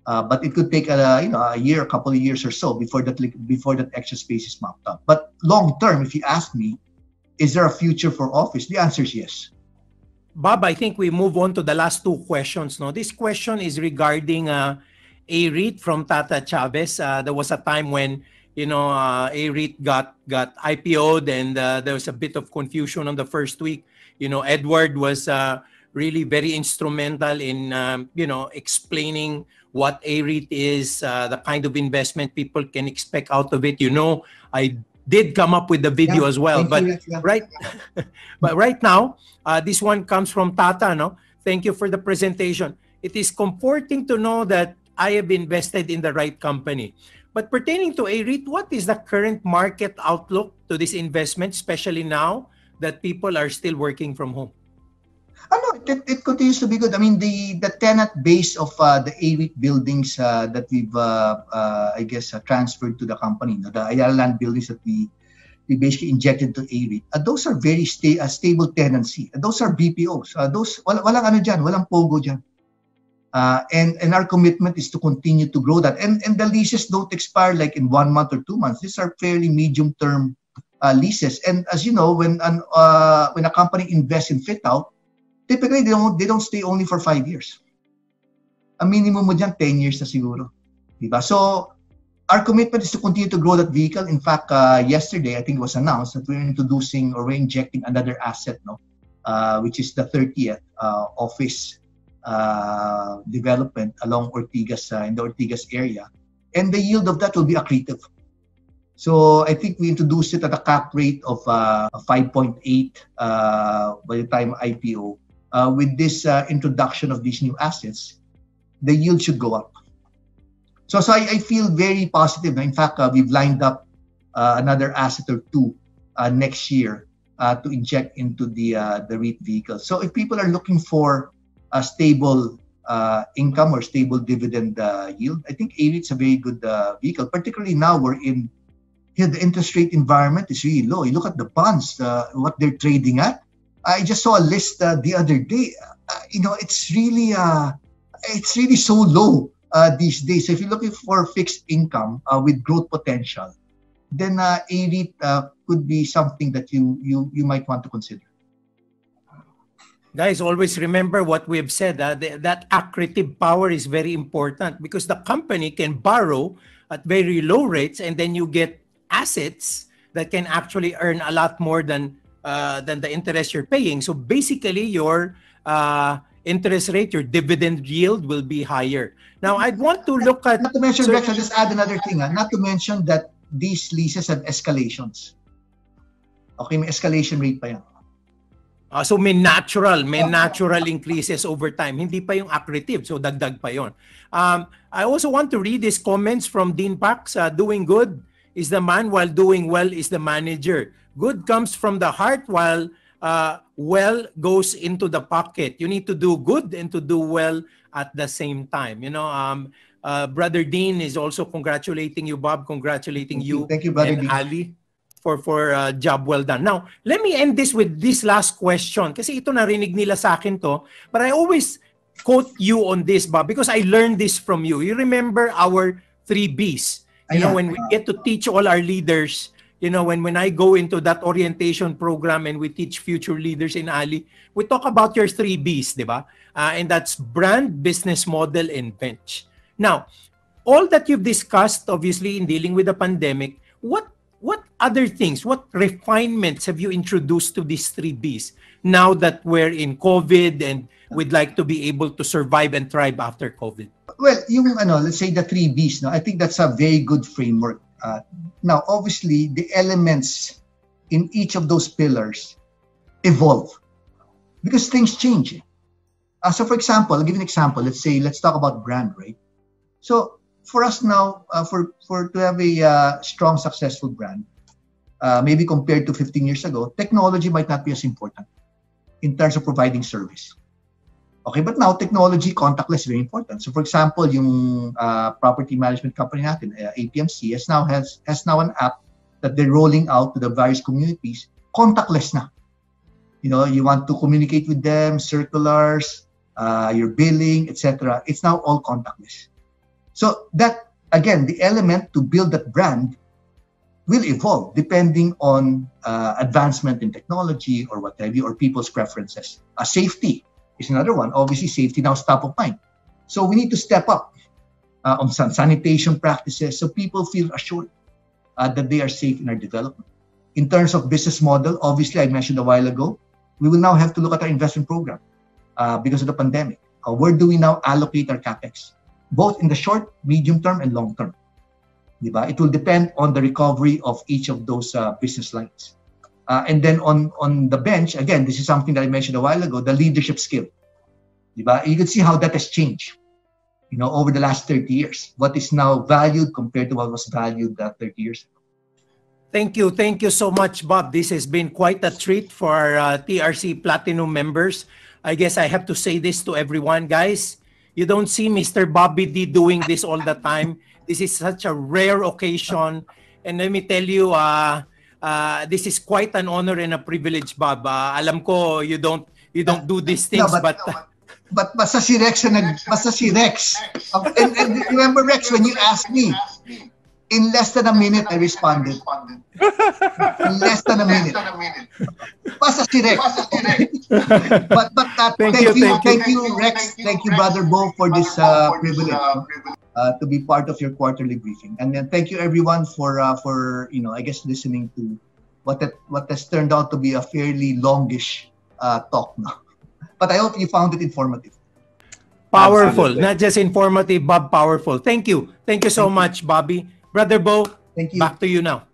Uh, but it could take a you know a year, a couple of years or so before that before that extra space is mopped up. But long term, if you ask me, is there a future for office? The answer is yes. Bob, I think we move on to the last two questions. No, this question is regarding uh, a REIT from Tata Chavez. Uh, there was a time when you know uh, a REIT got got IPO'd, and uh, there was a bit of confusion on the first week. You know, Edward was uh, really very instrumental in um, you know explaining what a REIT is, uh, the kind of investment people can expect out of it. You know, I did come up with the video yeah, as well, but you, yeah. right, but right now, uh, this one comes from Tata. No, thank you for the presentation. It is comforting to know that I have invested in the right company. But pertaining to a REIT, what is the current market outlook to this investment, especially now that people are still working from home? It, it continues to be good. I mean, the the tenant base of uh, the A-REIT buildings uh, that we've, uh, uh I guess, uh, transferred to the company, the Ayala Land buildings that we we basically injected to A-REIT, uh, those are very sta- stable tenancy. those are BPOs. those, wal- walang ano dyan, walang pogo dyan. and and our commitment is to continue to grow that. And and the leases don't expire like in one month or two months. These are fairly medium term leases. And as you know, when an when a company invests in fit out, typically they don't, they don't stay only for five years. A minimum mo dyan, 10 years na siguro. Diba? So, our commitment is to continue to grow that vehicle. In fact, uh, yesterday, I think it was announced that we're introducing or we're injecting another asset, no? Uh, which is the 30th uh, office uh, development along Ortigas, uh, in the Ortigas area. And the yield of that will be accretive. So I think we introduced it at a cap rate of uh, 5.8 by the time IPO uh, with this uh, introduction of these new assets, the yield should go up. So, so I, I feel very positive. In fact, uh, we've lined up uh, another asset or two uh, next year uh, to inject into the the REIT vehicle. So, if people are looking for a stable income or stable dividend yield, I think a is a very good vehicle. Particularly now we're in here, the interest rate environment is really low. You look at the bonds, what they're trading at I just saw a list uh, the other day. Uh, you know, it's really uh, it's really so low uh, these days. So if you're looking for fixed income uh, with growth potential, then uh, a REIT uh, could be something that you you you might want to consider. Guys, always remember what we've said. Uh, th- that accretive power is very important because the company can borrow at very low rates, and then you get assets that can actually earn a lot more than uh, than the interest you're paying. So basically, your uh, interest rate, your dividend yield will be higher. Now, I'd want to look at. Not to mention, so, Rex, I'll just add another thing. Uh, not to mention that these leases have escalations. Okay, may escalation rate pa yan. Uh, so may natural, may natural increases over time. Hindi pa yung accretive, so dagdag pa yon. Um, I also want to read these comments from Dean Pax. Uh, doing good is the man, while doing well is the manager. Good comes from the heart while uh, well goes into the pocket. You need to do good and to do well at the same time. You know, um, uh, Brother Dean is also congratulating you, Bob, congratulating Thank you, you. Thank you, Brother and Dean. Ali for for uh, job well done. Now, let me end this with this last question kasi ito narinig nila sa akin to, but I always quote you on this, Bob, because I learned this from you. You remember our three Bs. You know, when we get to teach all our leaders you know, when, when I go into that orientation program and we teach future leaders in Ali, we talk about your three Bs, di ba? Uh, and that's brand, business model, and bench. Now, all that you've discussed, obviously, in dealing with the pandemic, what what other things, what refinements have you introduced to these three Bs now that we're in COVID and we'd like to be able to survive and thrive after COVID? Well, yung ano, let's say the three Bs, no, I think that's a very good framework uh, now, obviously, the elements in each of those pillars evolve because things change. Uh, so, for example, I'll give you an example. Let's say, let's talk about brand, right? So, for us now, uh, for for to have a uh, strong, successful brand, uh, maybe compared to 15 years ago, technology might not be as important in terms of providing service. Okay, but now technology contactless is very important. So for example, yung uh, property management company natin, uh, APMC, has now has has now an app that they're rolling out to the various communities, contactless na. You know, you want to communicate with them, circulars, uh, your billing, etc. It's now all contactless. So that again, the element to build that brand will evolve depending on uh, advancement in technology or what have you, or people's preferences. Uh, safety is another one. Obviously, safety now is top of mind. So we need to step up uh, on some sanitation practices so people feel assured uh, that they are safe in our development. In terms of business model, obviously, I mentioned a while ago, we will now have to look at our investment program uh, because of the pandemic. Uh, where do we now allocate our capex, both in the short, medium term, and long term? Diba? It will depend on the recovery of each of those uh, business lines. Uh, and then on, on the bench, again, this is something that I mentioned a while ago, the leadership skill. Diba? You can see how that has changed you know, over the last 30 years. What is now valued compared to what was valued uh, 30 years ago. Thank you. Thank you so much, Bob. This has been quite a treat for uh, TRC Platinum members. I guess I have to say this to everyone, guys. You don't see Mr. Bobby Dy doing this all the time. This is such a rare occasion. And let me tell you, uh, uh, this is quite an honor and a privilege, Bob. Uh, alam ko you don't you don't do these things, no, but, but but basta si Rex na nag, basta si Rex. And, and remember Rex, when you asked me, in less than a minute, I responded. in less than a minute. Basta si Rex. but but uh, thank, thank, you, you, thank you, Rex, thank you, Brother Bo, for this uh, privilege uh, to be part of your quarterly briefing. And then thank you everyone for uh, for you know I guess listening to what that what has turned out to be a fairly longish uh, talk now. But I hope you found it informative. Powerful, Absolutely. not just informative, Bob. Powerful. Thank you. Thank you so Thank much, you. Bobby. Brother Bo, Thank you. back to you now.